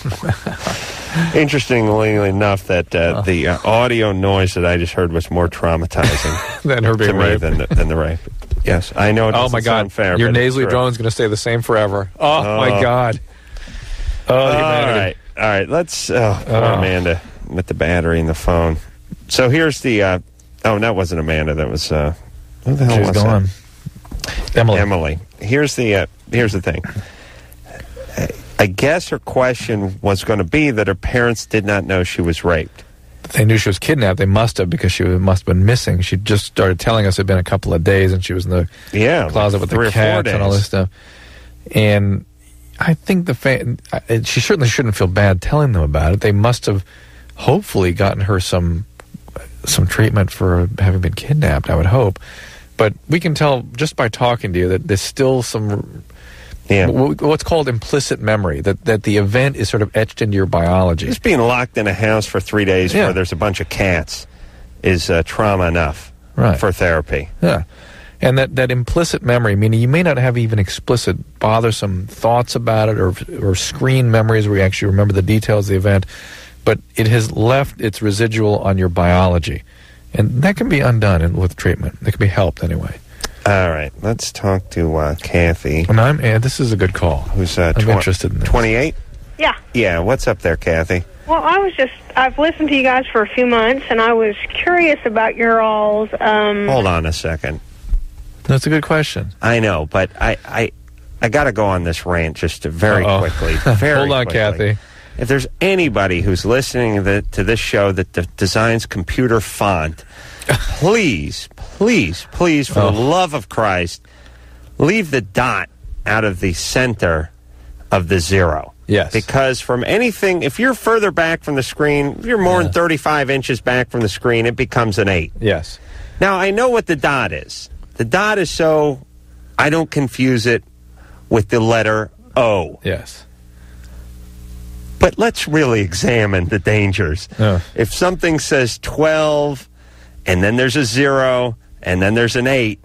Interestingly enough, that uh, the uh, audio noise that I just heard was more traumatizing Than her being me raped. than the, than the rape. Yes, I know. It Oh my God! fair, Your but nasally drone is going to stay the same forever. Oh, my Oh. God! Oh, all humanity. right, all right. Let's. Oh, poor Oh. Amanda with the battery in the phone. So here's the. Uh, oh, that wasn't Amanda. That was. Uh, who the hell She's was gone. that? Emily. Emily. Here's the. Uh, here's the thing. I guess her question was going to be that her parents did not know she was raped. They knew she was kidnapped. They must have because she must have been missing. She just started telling us it had been a couple of days, and she was in the Yeah, closet like with the cats and all this stuff. And I think the fa- she certainly shouldn't feel bad telling them about it. They must have hopefully gotten her some some treatment for having been kidnapped. I would hope, but we can tell just by talking to you that there's still some yeah. what's called implicit memory that that the event is sort of etched into your biology. Just being locked in a house for three days Yeah. where there's a bunch of cats is uh, trauma enough Right. for therapy. Yeah. And that, that implicit memory, meaning you may not have even explicit, bothersome thoughts about it or, or screen memories where you actually remember the details of the event, but it has left its residual on your biology. And that can be undone in, with treatment. It can be helped anyway. All right, let's talk to uh, Kathy. And I'm, and this is a good call. Who's uh, I'm interested in this. 28? Yeah. Yeah, what's up there, Kathy? Well, I was just, I've listened to you guys for a few months, and I was curious about your all's. Um, Hold on a second. That's a good question. I know, but I, I, I got to go on this rant just very Uh-oh. quickly. Very Hold on, quickly. Kathy. If there's anybody who's listening to, to this show that de- designs computer font, please, please, please, for Oh. the love of Christ, leave the dot out of the center of the zero. Yes. Because from anything, if you're further back from the screen, if you're more than 35 inches back from the screen, it becomes an 8. Yes. Now, I know what the dot is. The dot is so I don't confuse it with the letter O. Yes. But let's really examine the dangers. Yeah. If something says 12 and then there's a 0 and then there's an 8,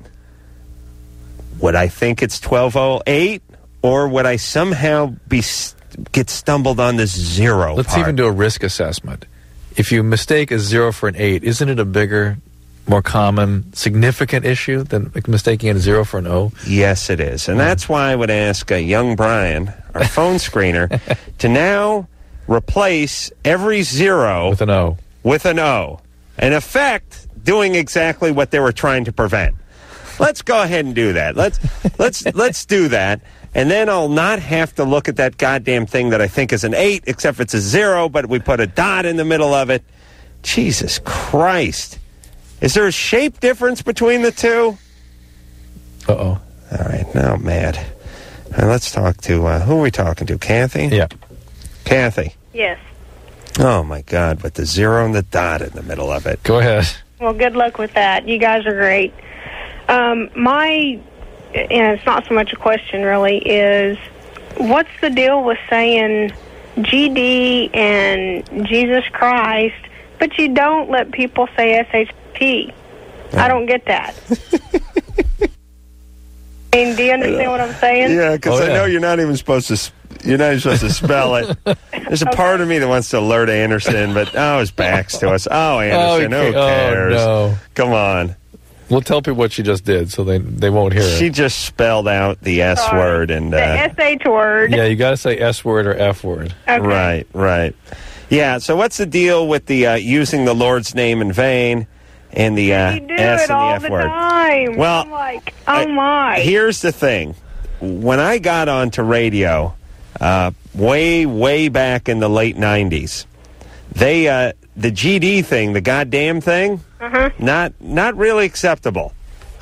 would I think it's 1208 or would I somehow be get stumbled on this 0 Let's part? even do a risk assessment. If you mistake a zero for an eight, isn't it a bigger, more common, significant issue than mistaking a zero for an O? Yes, it is. And that's why I would ask a young Brian, our phone screener, to now replace every zero with an O. With an O. In effect, doing exactly what they were trying to prevent. Let's go ahead and do that. Let's let's let's do that. And then I'll not have to look at that goddamn thing that I think is an eight, except it's a zero, but we put a dot in the middle of it. Jesus Christ. Is there a shape difference between the two? Uh oh. All right, now I'm mad. All right, let's talk to uh, who are we talking to? Kathy? Yeah. Kathy. Yes. Oh my God! With the zero and the dot in the middle of it. Go ahead. Well, good luck with that. You guys are great. Um, my, and it's not so much a question really, is what's the deal with saying GD and Jesus Christ, but you don't let people say SHP? I don't get that. I mean, do you understand what I'm saying? Yeah, because Oh, I know you're not even supposed to. s- You're not even supposed to spell it. There's a part of me that wants to alert Anderson, but oh, his back's to us. Oh, Anderson, okay. who cares? Oh, no. Come on. We'll tell people what she just did so they they won't hear She it. just spelled out the S Sorry. word and. Uh, The SH word. Yeah, you got to say S word or F word. Okay. Right, right. Yeah. So what's the deal with the uh, using the Lord's name in vain and the uh, do S it and all the F the word? time. Well, I'm like, oh my. Here's the thing. When I got onto radio, uh, way, way back in the late 90s, they, uh, the GD thing, the goddamn thing, Uh-huh. not, not really acceptable.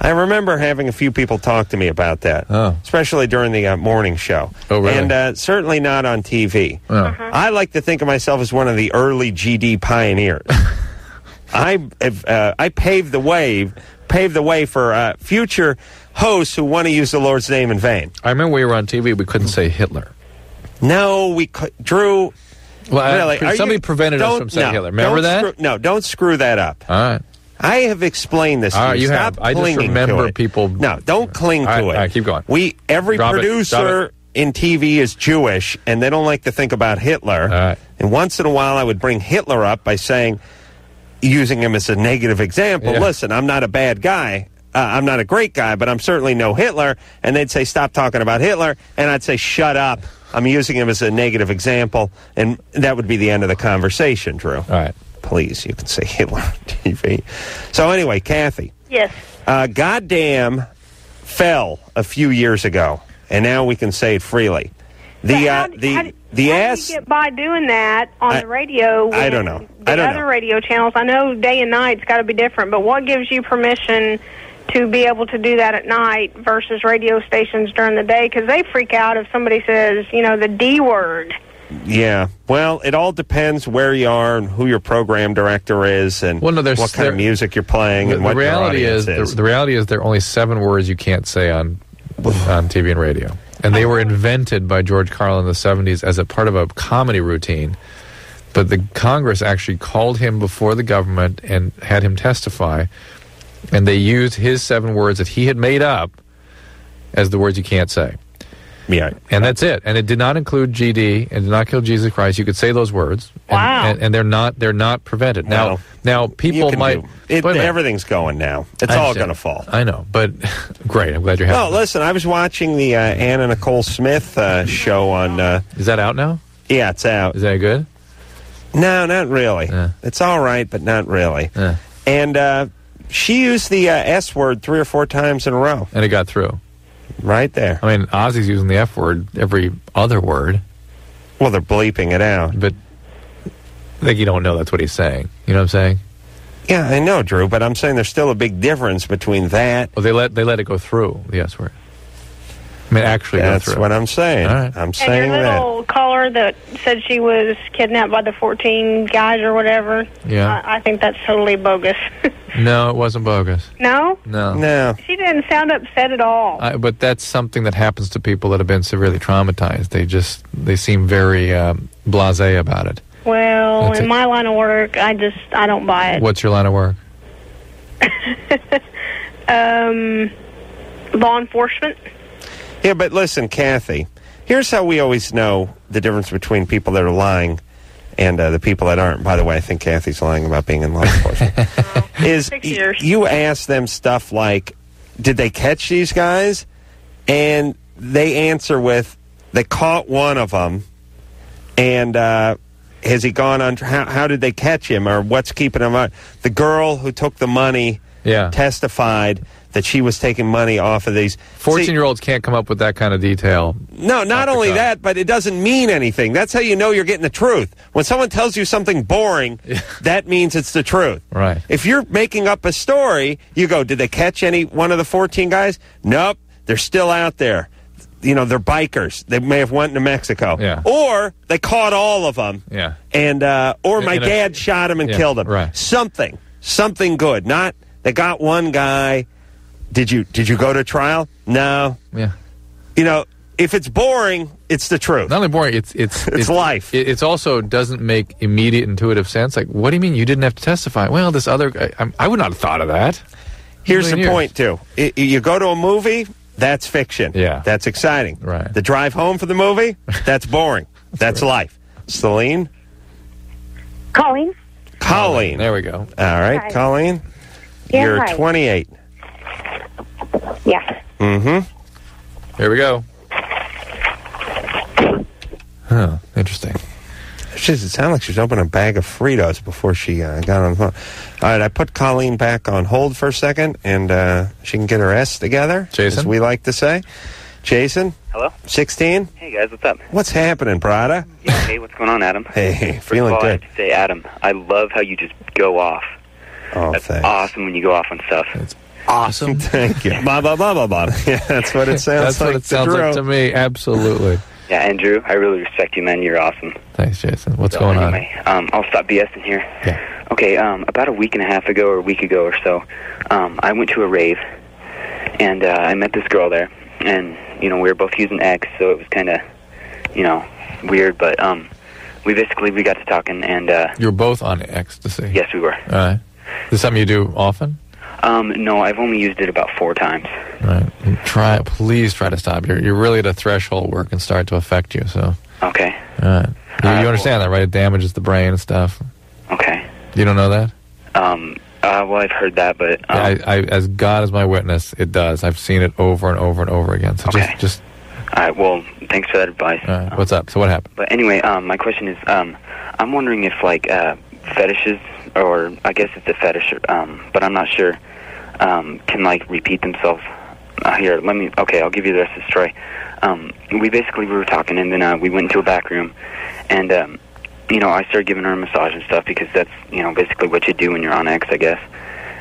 I remember having a few people talk to me about that, Oh. especially during the uh, morning show. Oh, really? And uh, certainly not on TV. Oh. Uh-huh. I like to think of myself as one of the early GD pioneers. I have, uh, I paved the way, paved the way for uh, future hosts who want to use the Lord's name in vain. I remember we were on TV, we couldn't say Hitler. No, we could, Drew. Well, I- really, are somebody you- prevented us from saying no, Hitler. Remember that? screw- no, don't screw that up. All right. I have explained this. All to right, you. you Stop have. I just remember it. people- No, don't cling to it. all right, keep going. We every Drop producer it. in TV is Jewish, and they don't like to think about Hitler. Right. And once in a while, I would bring Hitler up by saying, using him as a negative example. Yeah. Listen, I'm not a bad guy. Uh, I'm not a great guy, but I'm certainly no Hitler. And they'd say, stop talking about Hitler. And I'd say, shut up. I'm using him as a negative example. And that would be the end of the conversation, Drew. All right. Please, you can say Hitler on TV. So, anyway, Kathy, yes. uh, goddamn fell a few years ago. And now we can say it freely. The, But uh, how, the, how, the how ass. do you get by doing that on I- the radio? I don't know. The I don't other know. radio channels, I know day and night's got to be different, but what gives you permission to be able to do that at night versus radio stations during the day? Because they freak out if somebody says, you know, the D word. Yeah. Well, it all depends where you are and who your program director is and Well, no, what kind of music you're playing The, and the what your reality audience is, The, the reality is there are only seven words you can't say on on TV and radio, and they were invented by George Carlin in the '70s as a part of a comedy routine. But the Congress actually called him before the government and had him testify, and they used his seven words that he had made up as the words you can't say. Yeah. And that's it. And it did not include GD and did not kill Jesus Christ. You could say those words. And, Wow. And, and they're not they're not prevented. now Well, now people might it, wait a minute. everything's going now. It's I all going to fall. I know, but great. I'm glad you're happy. No, listen. I was watching the uh, Anna Nicole Smith uh, show on. Uh, Is that out now? yeah, it's out. Is that good? No, not really. Yeah. It's all right, but not really. Yeah. And uh, she used the uh, S word three or four times in a row. And it got through. Right there. I mean, Ozzy's using the F word every other word. Well, they're bleeping it out. But I think you don't know that's what he's saying. You know what I'm saying? Yeah, I know, Drew, but I'm saying there's still a big difference between that. Well, they let they let it go through the S word. I mean, actually, go That's through. what I'm saying. All right. I'm saying And saying your that. little caller that said she was kidnapped by the 14 guys or whatever. Yeah. I, I think that's totally bogus. No, it wasn't bogus. no? No. No. She didn't sound upset at all. I, but that's something that happens to people that have been severely traumatized. They just they seem very um, blasé about it. well, That's in it. my line of work, I just, I don't buy it. What's your line of work? Um, law enforcement. Yeah, but listen, Kathy, here's how we always know the difference between people that are lying and uh, the people that aren't. By the way, I think Kathy's lying about being in law enforcement. is y- you ask them stuff like, "Did they catch these guys?" and they answer with, "They caught one of them," and. Uh, has he gone on? How, how did they catch him, or what's keeping him out? The girl who took the money Yeah. testified that she was taking money off of these. Fourteen-year-olds can't come up with that kind of detail. No, not only that, but it doesn't mean anything. That's how you know you're getting the truth. When someone tells you something boring, that means it's the truth. Right. If you're making up a story, you go, did they catch any one of the 14 guys? Nope, they're still out there. You know, they're bikers. They may have went to Mexico. Yeah. Or they caught all of them. Yeah. And uh, or my a- dad shot him and Yeah, killed him. right. Something. Something good. Not they got one guy. Did you did you go to trial? No. Yeah. You know, if it's boring, it's the truth. Not only boring, it's it's It's life. It, it's also doesn't make immediate intuitive sense. Like, what do you mean you didn't have to testify? Well, this other guy, I, I would not have thought of that. Here's the years. point, too. I- you go to a movie, that's fiction. Yeah. That's exciting. Right. The drive home for the movie, that's boring. that's life. Celine? Colleen? Colleen. There we go. All right, Hi. Colleen. Yeah, You're hi. 28. Yes. Mm-hmm. Here we go. Huh. Interesting. Jeez, it sounded like she was opening a bag of Fritos before she uh, got on the phone. All right, I put Colleen back on hold for a second, and uh, she can get her S together, Jason? as we like to say. Jason? Hello? 16? Hey guys, what's up? What's happening, Prada? Yeah, hey, what's going on, Adam? Hey, First feeling of all, I good. have to say, Adam, I love how you just go off. Oh, That's thanks. awesome when you go off on stuff. Awesome. Thank you. Ba, ba, ba, ba, ba. Yeah, that's what it sounds That's like. what it to sounds like to me. Absolutely. Yeah, And Drew, I really respect you, man. You're awesome. Thanks, Jason. What's So going anyway, um, I'll stop BSing here. Yeah. Okay, um, about a week and a half ago or a week ago or so, um, I went to a rave, and uh, I met this girl there, and you know we were both using X, so it was kind of, you know, weird, but um, we basically we got to talking, and uh. You're both on ecstasy. yes, we were. All right. Is this something you do often? Um, no, I've only used it about four times. Right. Try. Please try to stop. You're you're really at a threshold where it can start to affect you. So. Okay. All right. You, you understand that, right? It damages the brain and stuff. Okay. You don't know that? Um, uh, well, I've heard that, but um, Yeah, I, I, as God is my witness, it does. I've seen it over and over and over again. So Okay. just, just. all right. Well, thanks for that advice. All right. What's up? So what happened? But anyway, um, my question is, um, I'm wondering if like uh, fetishes, or I guess it's a fetish, um, but I'm not sure, um, can like repeat themselves. Uh, here, let me. Okay, I'll give you the rest of the story. Um, we basically we were talking, and then uh, we went into a back room, and um, you know I started giving her a massage and stuff because that's you know basically what you do when you're on X, I guess.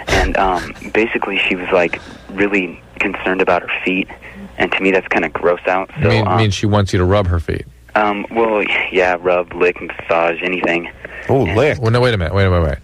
And um, basically, she was like really concerned about her feet, and to me that's kind of gross out. I So, mean, um, means she wants you to rub her feet. um, well, yeah, rub, lick, massage, anything. Oh, lick. Well, no, wait a minute. Wait, a minute, wait.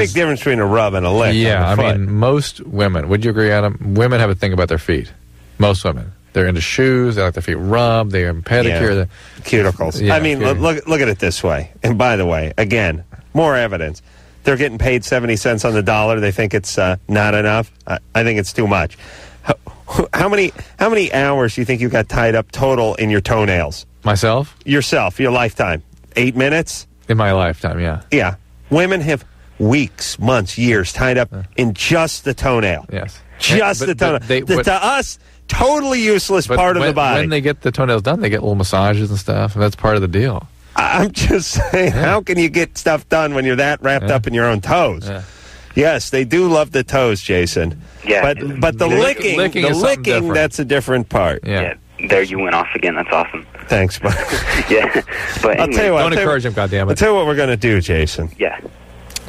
Big difference between a rub and a lick. Yeah, I foot. mean, most women. Would you agree, Adam? Women have a thing about their feet. Most women. They're into shoes. They like their feet rubbed. They're in pedicure. Yeah. cuticles. Yeah, I mean, cutic- look look at it this way. And by the way, again, more evidence. They're getting paid seventy cents on the dollar. They think it's uh, not enough. I, I think it's too much. How, how many how many hours do you think you got tied up total in your toenails? Myself? Yourself, your lifetime. Eight minutes? In my lifetime, yeah. Yeah. Women have weeks, months, years tied up uh. in just the toenail. Yes. Just But- the toenail. they- The- but- to us, totally useless But part of when, the body. When they get the toenails done, they get little massages and stuff, and that's part of the deal. I'm just saying, how can you get stuff done when you're that wrapped Yeah. up in your own toes? Yeah. Yes, they do love the toes, Jason. Yeah. But but the Lick- licking, licking the licking, different. that's a different part. Yeah. There you went off again. That's awesome. Thanks, bud. yeah. But I'll tell you what. I'll Don't tell you- encourage him, goddammit. I'll tell you what we're going to do, Jason. Yeah.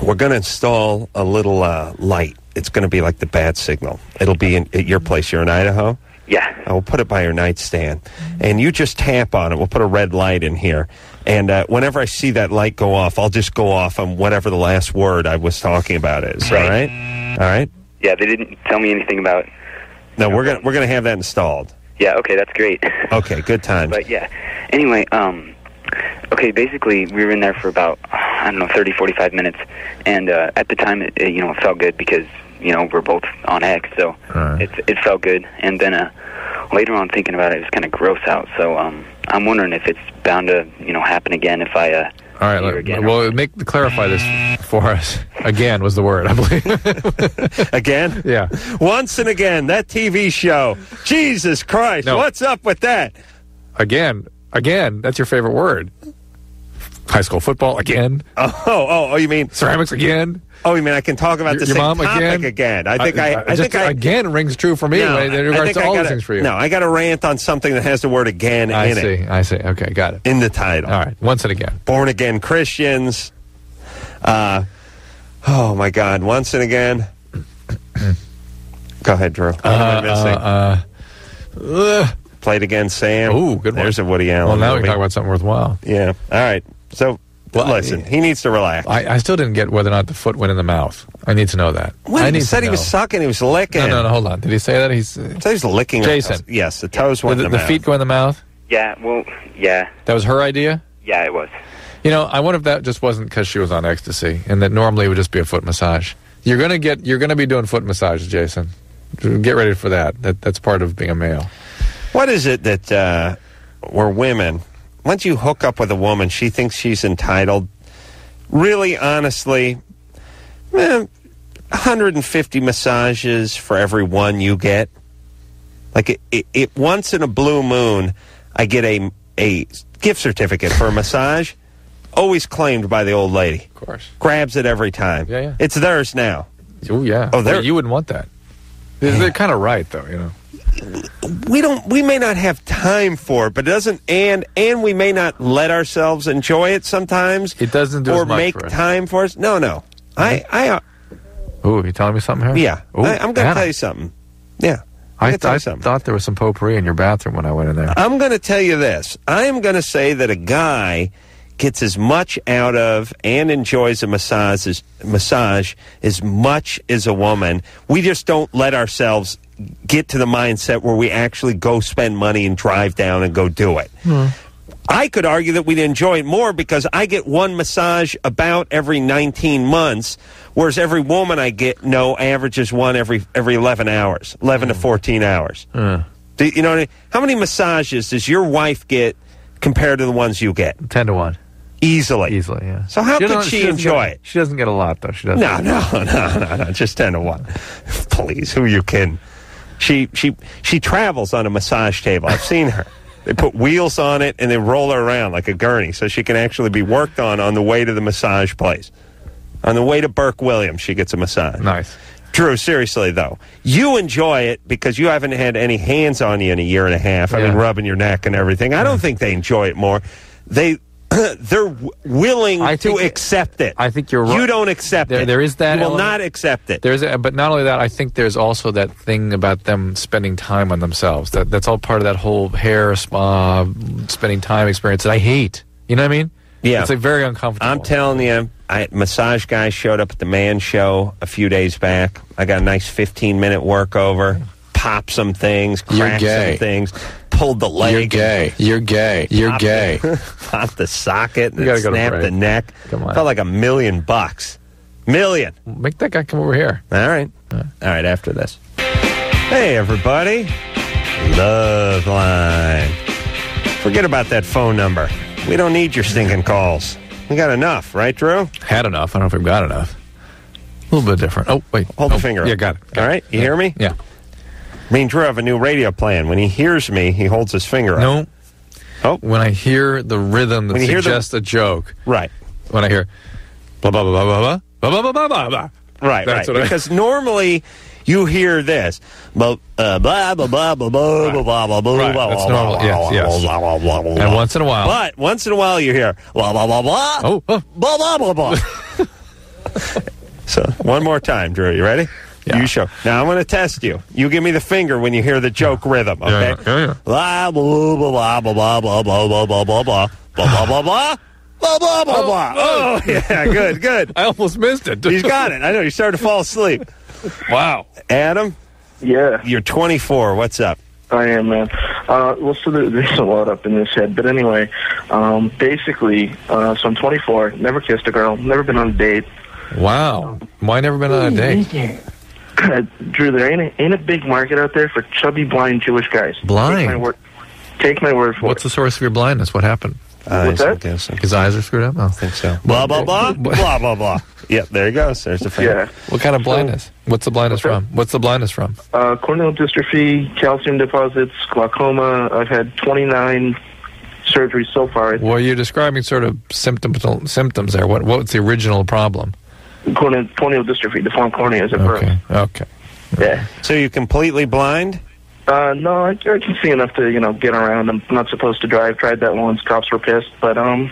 We're going to install a little uh, light. It's going to be like the bad signal. It'll be in, at your place. You're in Idaho. Yeah. I will put it by your nightstand, and you just tap on it. We'll put a red light in here, and uh, whenever I see that light go off, I'll just go off on whatever the last word I was talking about is. All right. All right. Yeah. They didn't tell me anything about. No, we're gonna we're gonna have that installed. Yeah. Okay. That's great. Okay. Good times. But yeah. Anyway, um, okay. Basically, we were in there for about I don't know 30, 45 minutes, and uh, at the time, it, it, you know, it felt good because you know we're both on X, so it it felt good. And then uh, later on, thinking about it, it was kind of gross out. So um, I'm wondering if it's bound to you know happen again if I uh. All right, let, well, make clarify this for us. Again was the word, I believe. again? Yeah. Once and again, that TV show. Jesus Christ, No. what's up with that? Again, again. That's your favorite word. High school football again. Oh, oh, oh, oh! You mean ceramics again? Oh, you mean I can talk about Your- the your same mom topic again? again? I think uh, I, uh, I, just think I again rings true for me No, in I regards to I all gotta- things for you. No, I got to rant on something that has the word again I in see. it. I see. Okay, got it. In the title. All right, once and again. Born again Christians. Uh, oh my God! Once and again. Go ahead, Drew. What am I uh, missing? Play It Again, Sam. Ooh, good one. There's a Woody Allen. well, now we movie. can talk about something worthwhile. Yeah. All right. So listen, he needs to relax. I, I still didn't get whether or not the foot went in the mouth. I need to know that. When I he said he was sucking, he was licking. No, no, no. Hold on. Did he say that? He's uh, So he's licking. Jason. toes. Yes, the toes Did went the, in the, the mouth. feet go in the mouth. Yeah. Well. Yeah. That was her idea. Yeah. It was. You know, I wonder if that just wasn't because she was on ecstasy, and that normally it would just be a foot massage. You're gonna get, you're gonna be doing foot massages, Jason. Get ready for that. That that's part of being a male. What is it that uh, we're women? Once you hook up with a woman, she thinks she's entitled. Really, honestly, eh, 150 massages for every one you get. Like it, it, it, once in a blue moon, I get a a gift certificate for a massage. Always claimed by the old lady. Of course, grabs it every time. Yeah, yeah. It's theirs now. Oh yeah. Oh, Well, you wouldn't want that. They're, they're kind of right, though. You know. We don't we may not have time for it but it doesn't and and we may not let ourselves enjoy it sometimes. It doesn't do or as much make for time for us. No no. I i uh, Ooh, you telling me something here? yeah. Ooh, I, i'm gonna Anna. tell you something. Yeah. I, you I thought there was some potpourri in your bathroom when I went in there. i'm gonna tell you this. I am gonna say that a guy gets as much out of and enjoys a massage as, massage as much as a woman. We just don't let ourselves get to the mindset where we actually go spend money and drive down and go do it hmm. I could argue that we'd enjoy it more because I get one massage about every 19 months, whereas every woman I get no averages one every every 11 hours, 11 to hmm. 14 hours. Do, you know I mean? How many massages does your wife get compared to the ones you get? Ten to one. Easily. Easily, yeah. So how could doesn't- she, enjoy get- it? She doesn't get a lot though. She doesn't. No, no, no, no, no. Just ten to one. Please, who you kidding? She she she travels on a massage table. I've seen her. They put wheels on it and they roll her around like a gurney, so she can actually be worked on on the way to the massage place. On the way to Burke Williams, she gets a massage. Nice. Drew, seriously though, you enjoy it because you haven't had any hands on you in a year and a half. I mean, rubbing your neck and everything. I don't think they enjoy it more. They they're w- willing to think- accept it. I think you're right. You don't accept There- it. there is that You will element. not accept it. There's, a, but not only that, I think there's also that thing about them spending time on themselves. That that's all part of that whole hair spa, spending time experience that I hate. You know what I mean? Yeah. it's like very uncomfortable. I'm telling you, I massage guy showed up at the man show a few days back. I got a nice 15 minute workover. Pop some things, crack some things, pulled the leg. You're gay. You're gay. You're gay. The, pop the socket You gotta go snap the neck. Come on. Felt like a million bucks. Million. Make that guy come over here. All right. All right, after this. Hey, everybody. Loveline. Forget about that phone number. We don't need your stinking calls. We got enough, right, Drew? Had enough. I don't know if we've got enough. A little bit different. Oh wait, Hold oh, the finger Yeah, got it. Got All right, you hear me? Yeah. Me and Drew have a new radio plan. When he hears me, he holds his finger up. No. Oh. When I hear the rhythm that When you hear the- suggests a joke, Right. when I hear blah blah blah blah blah blah blah blah blah blah blah, Right, That's right. what I- because normally you hear this, blah uh, blah blah blah blah blah blah blah blah blah Right, blah that's blah normal. blah, Yes, blah, yes. blah, blah, blah, blah, And once in a while- but once in a while you hear blah blah blah blah. Oh, oh. blah blah blah blah. so one more time, Drew. You ready? You show. Now I'm going to test you. You give me the finger when you hear the joke rhythm. Okay. yeah, yeah, yeah. Blah blah blah blah blah blah blah blah blah blah blah blah blah blah blah blah. Blah blah blah blah. Oh yeah, good, good. I almost missed it. He's got it. I know. You started to fall asleep. Wow. Adam, Yeah, you're 24. What's up? I am, man. Uh, well, so there's a lot up in this head, but anyway, um, basically, uh, so I'm 24, never kissed a girl, never been on a date. Wow. Why never been on a date? Drew, there ain't a, ain't a big market out there for chubby, blind Jewish guys. Blind? Take my word, take my word for What's the source of your blindness? What happened? What's that? His eyes are screwed up? Oh. I think so. Blah blah blah blah blah blah. Yep, there he goes. There's the it. finger. Yeah. What kind of blindness? What's the blindness from? What's the blindness from? Uh, corneal dystrophy, calcium deposits, glaucoma. I've had 29 surgeries so far. Well, you're describing sort of symptoms symptoms there. What what's the original problem? Corneal, corneal dystrophy, deformed cornea is at birth. Okay. Okay. Yeah. So you're completely blind? Uh, no, I, I can see enough to you know get around. I'm not supposed to drive. Tried that once. Cops were pissed, but um,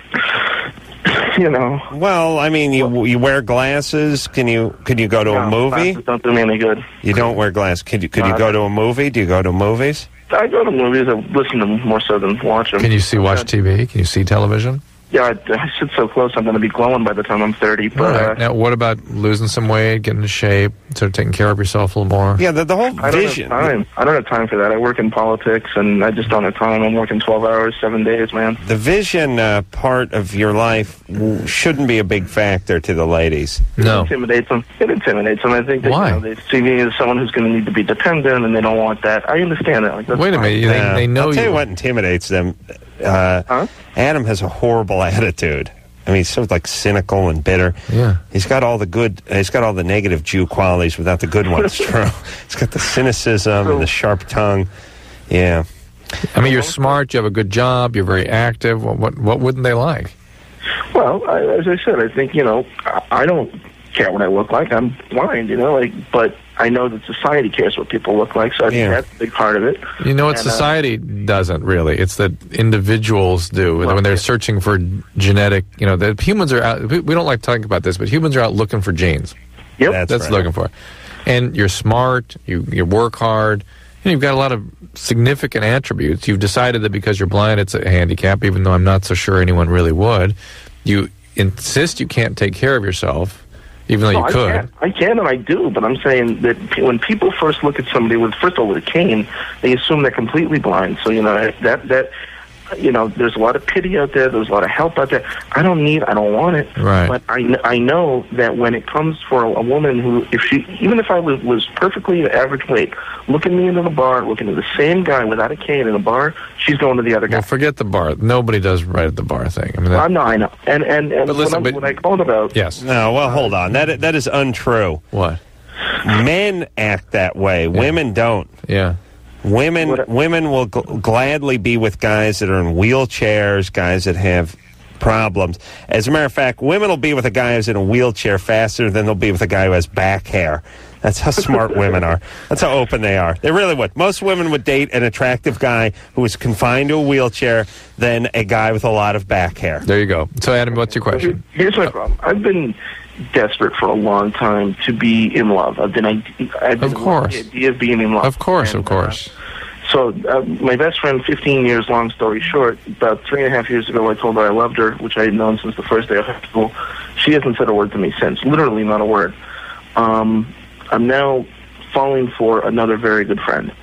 you know. Well, I mean, you you wear glasses. Can you can you go to a movie? Don't do me any good. You don't wear glasses. Could you could you go to a movie? Do you go to movies? I go to movies. I listen to them more so than watch them. Can you see watch TV? Can you see television? Yeah, I, I sit so close. I'm going to be glowing by the time I'm 30. But right. uh, Now, what about losing some weight, getting in shape, sort of taking care of yourself a little more? Yeah, the, the whole I don't have time. I don't have time for that. I work in politics, and I just don't have time. I'm working 12 hours, seven days, man. The vision uh, part of your life w- shouldn't be a big factor to the ladies. No, It intimidates them. It intimidates them. I think that, Why? You know, they see me as someone who's going to need to be dependent, and they don't want that. I understand that. Like, Wait a fine. minute. They, they know I'll tell you you. what intimidates them. Uh, Adam has a horrible attitude. I mean, he's sort of like cynical and bitter. Yeah. He's got all the good. He's got all the negative Jew qualities without the good ones. True. He's got the cynicism and the sharp tongue. Yeah. I mean, you're smart. You have a good job. You're very active. What what, what wouldn't they like? Well, I, as I said, I think you know, I, I don't care what I look like. I'm blind, you know, like, but I know that society cares what people look like, so I think Yeah. that's a big part of it. You know what And, uh, society doesn't really. It's that individuals do when they're searching for genetic. You know, the humans are out. We we don't like talking about this, but humans are out looking for genes. Yep, that's, that's right. looking for. And you're smart. You you work hard. And you've got a lot of significant attributes. You've decided that because you're blind, it's a handicap. Even though I'm not so sure anyone really would. You insist you can't take care of yourself, even though No, you I could. can. I can and I do, but I'm saying that when people first look at somebody with, first of all, with a cane, they assume they're completely blind. So you know that that you know, there's a lot of pity out there. There's a lot of help out there. I don't need. I don't want it. Right. But I, kn- I know that when it comes for a, a woman who, if she, even if I was, was perfectly average weight, looking me into the bar, looking at the same guy without a cane in a bar, she's going to the other guy. Well, forget the bar. Nobody does right at the bar thing. I mean, that, I know, I know. And and, and But listen, what, I'm, but- what I called about. yes. No, well, hold on. That that is untrue. What? Men act that way. Women don't. Yeah. Women women will gl- gladly be with guys that are in wheelchairs, guys that have problems. As a matter of fact, women will be with a guy who's in a wheelchair faster than they'll be with a guy who has back hair. That's how smart women are. That's how open they are. They really would. Most women would date an attractive guy who is confined to a wheelchair than a guy with a lot of back hair. There you go. So, Adam, what's your question? Here's my problem. I've been desperate for a long time to be in love. I've been, I've been Of course. the idea of being in love. Of course, of course. So, uh, my best friend, 15 years, long story short, about three and a half years ago, I told her I loved her, which I had known since the first day of high school. She hasn't said a word to me since, literally not a word. Um, I'm now falling for another very good friend.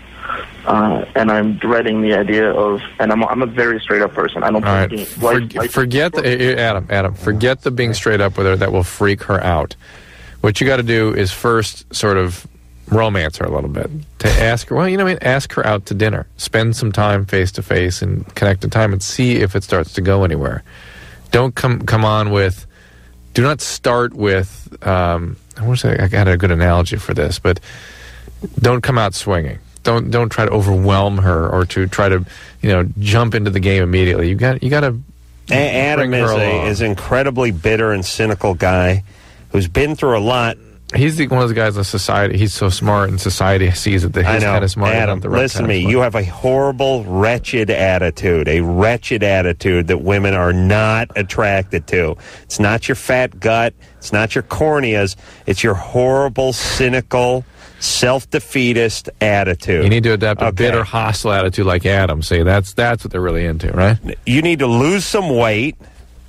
Uh, and I'm dreading the idea of, and I'm, I'm a very straight up person. I don't All right. For, Life- life- forget the, eh, eh, Adam. Adam, forget the being straight up with her. That will freak her out. What you got to do is first sort of romance her a little bit. To ask her, well, you know, what I mean, ask her out to dinner. Spend some time face to face and connect to time and see if it starts to go anywhere. Don't come come on with. Do not start with. Um, I want to say I got a good analogy for this, but don't come out swinging. Don't don't try to overwhelm her or to try to you know jump into the game immediately. You got you got to. A- Adam is a is an incredibly bitter and cynical guy who's been through a lot He's the, one of those guys in society. He's so smart, and society sees it that I he's know. kind of smart. Adam, the right listen to me. You have a horrible, wretched attitude, a wretched attitude that women are not attracted to. It's not your fat gut. It's not your corneas. It's your horrible, cynical, self-defeatist attitude. You need to adapt a Okay. bitter, hostile attitude like Adam. See, that's that's what they're really into, right? You need to lose some weight,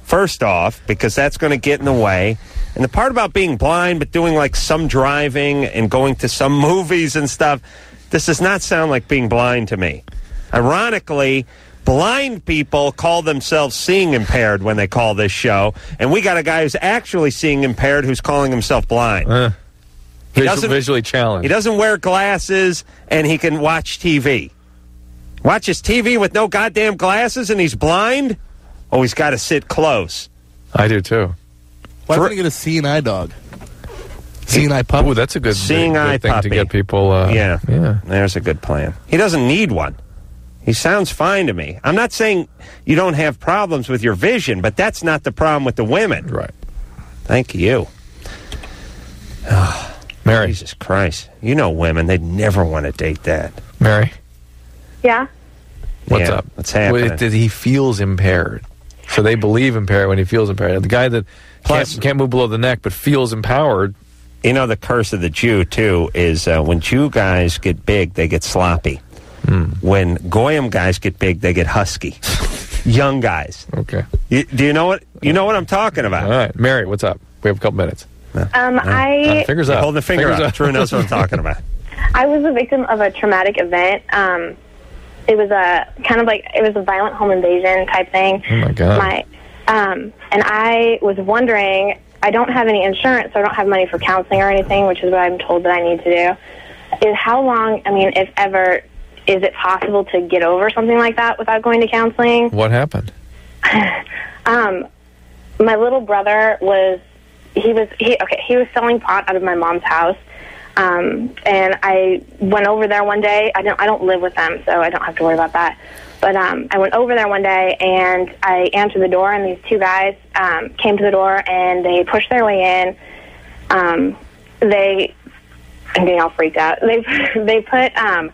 first off, because that's going to get in the way. And the part about being blind but doing like some driving and going to some movies and stuff, this does not sound like being blind to me. Ironically, blind people call themselves seeing impaired when they call this show, and we got a guy who's actually seeing impaired who's calling himself blind. Uh. He Visual- doesn't- visually challenged. He doesn't wear glasses and he can watch TV. Watches TV with no goddamn glasses and he's blind? Oh, he's got to sit close. I do too. Why don't you get a seeing eye dog? Seeing eye pup. Ooh, that's a good, Seeing good eye thing puppy. to get people. Uh, yeah. yeah. There's a good plan. He doesn't need one. He sounds fine to me. I'm not saying you don't have problems with your vision, but that's not the problem with the women. Right. Thank you. Mary. Jesus Christ. You know women, they'd never want to date that. Mary, Yeah. what's Yeah, up? what's happening? Well, it- he feels impaired, so they believe impaired when he feels impaired. The guy that Plus- can't, can't move below the neck but feels empowered. You know, the curse of the Jew, too, is uh, when Jew guys get big, they get sloppy. Hmm. When Goyim guys get big, they get husky. Young guys. Okay. You, do you know what you know what I'm talking about? All right, Mary, what's up? We have a couple minutes. Um, I Uh, fingers up. Hold the finger Fingers up. Drew knows what I'm talking about. I was a victim of a traumatic event. Um, it was a kind of like it was a violent home invasion type thing. Oh my god. My, um, and I was wondering. I don't have any insurance, so I don't have money for counseling or anything, which is what I'm told that I need to do. Is how long? I mean, if ever, is it possible to get over something like that without going to counseling? What happened? Um, my little brother was he was he okay he was selling pot out of my mom's house. Um, and I went over there one day. I don't I don't live with them, so I don't have to worry about that. But um, I went over there one day and I answered the door, and these two guys um, came to the door and they pushed their way in. Um, they I'm all freaked out. They they put um,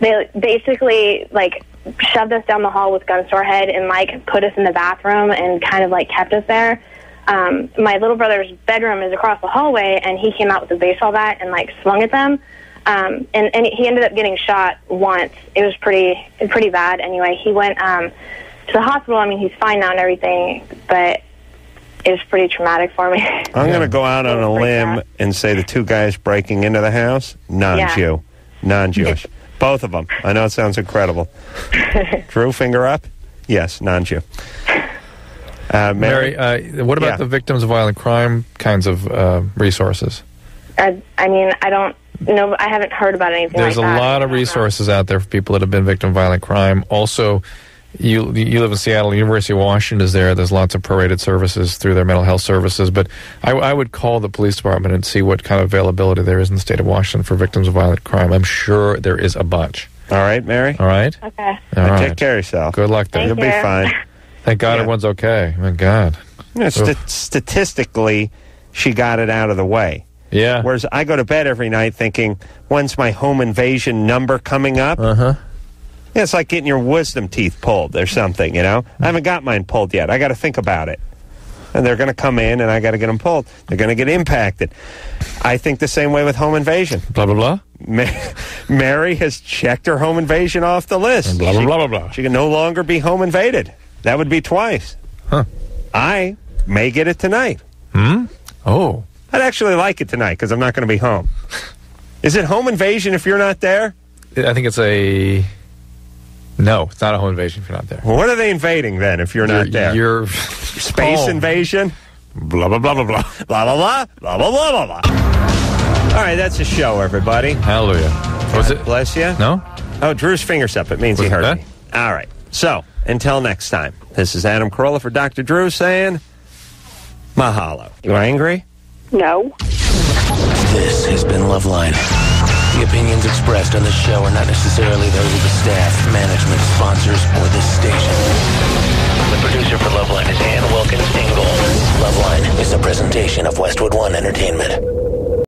they basically like shoved us down the hall with guns to our head and like put us in the bathroom and kind of like kept us there. Um, my little brother's bedroom is across the hallway, and he came out with a baseball bat and like swung at them. Um, and, and he ended up getting shot once. It was pretty pretty bad. Anyway, he went um, to the hospital. I mean, he's fine now and everything, but it was pretty traumatic for me. I'm going to go out on a limb and say the two guys breaking into the house, non-Jew, non-Jewish, both of them. I know it sounds incredible. Drew, finger up. Yes, non-Jew. Uh, Mary, Mary, uh, what about Yeah. the victims of violent crime kinds of uh, resources? I, I mean, I don't know. I haven't heard about anything There's like a that. lot of resources out there for people that have been victim of violent crime. Also, you you live in Seattle. University of Washington is there. There's lots of prorated services through their mental health services. But I, I would call the police department and see what kind of availability there is in the state of Washington for victims of violent crime. I'm sure there is a bunch. All right, Mary. All right. Okay. All right. Take care of yourself. Good luck there. You'll be fine. Thank God everyone's okay. Thank God. You know, sta- statistically, she got it out of the way. Yeah. Whereas I go to bed every night thinking, when's my home invasion number coming up? Uh huh. Yeah, it's like getting your wisdom teeth pulled or something, you know? I haven't got mine pulled yet. I got to think about it. And they're going to come in and I got to get them pulled. They're going to get impacted. I think the same way with home invasion. Blah, blah, blah. Ma- Mary has checked her home invasion off the list. Blah, blah, She- blah, blah, blah. She can no longer be home invaded. That would be twice. Huh. I may get it tonight. Hmm? Oh. I'd actually like it tonight because I'm not going to be home. Is it home invasion if you're not there? I think it's a. No, it's not a home invasion if you're not there. Well, what are they invading then if you're not there? You're Space home. invasion? Blah, blah, blah, blah, blah. Blah, blah, blah, blah, blah, blah, blah. All right, that's the show, everybody. Hallelujah. Was it? Bless you. No? Oh, Drew's fingers up. It means Was he heard that? me. All right. So, until next time, this is Adam Carolla for Dr. Drew saying, mahalo. You angry? No. This has been Loveline. The opinions expressed on this show are not necessarily those of the staff, management, sponsors, or this station. The producer for Loveline is Ann Wilkins Ingle. Loveline is a presentation of Westwood One Entertainment.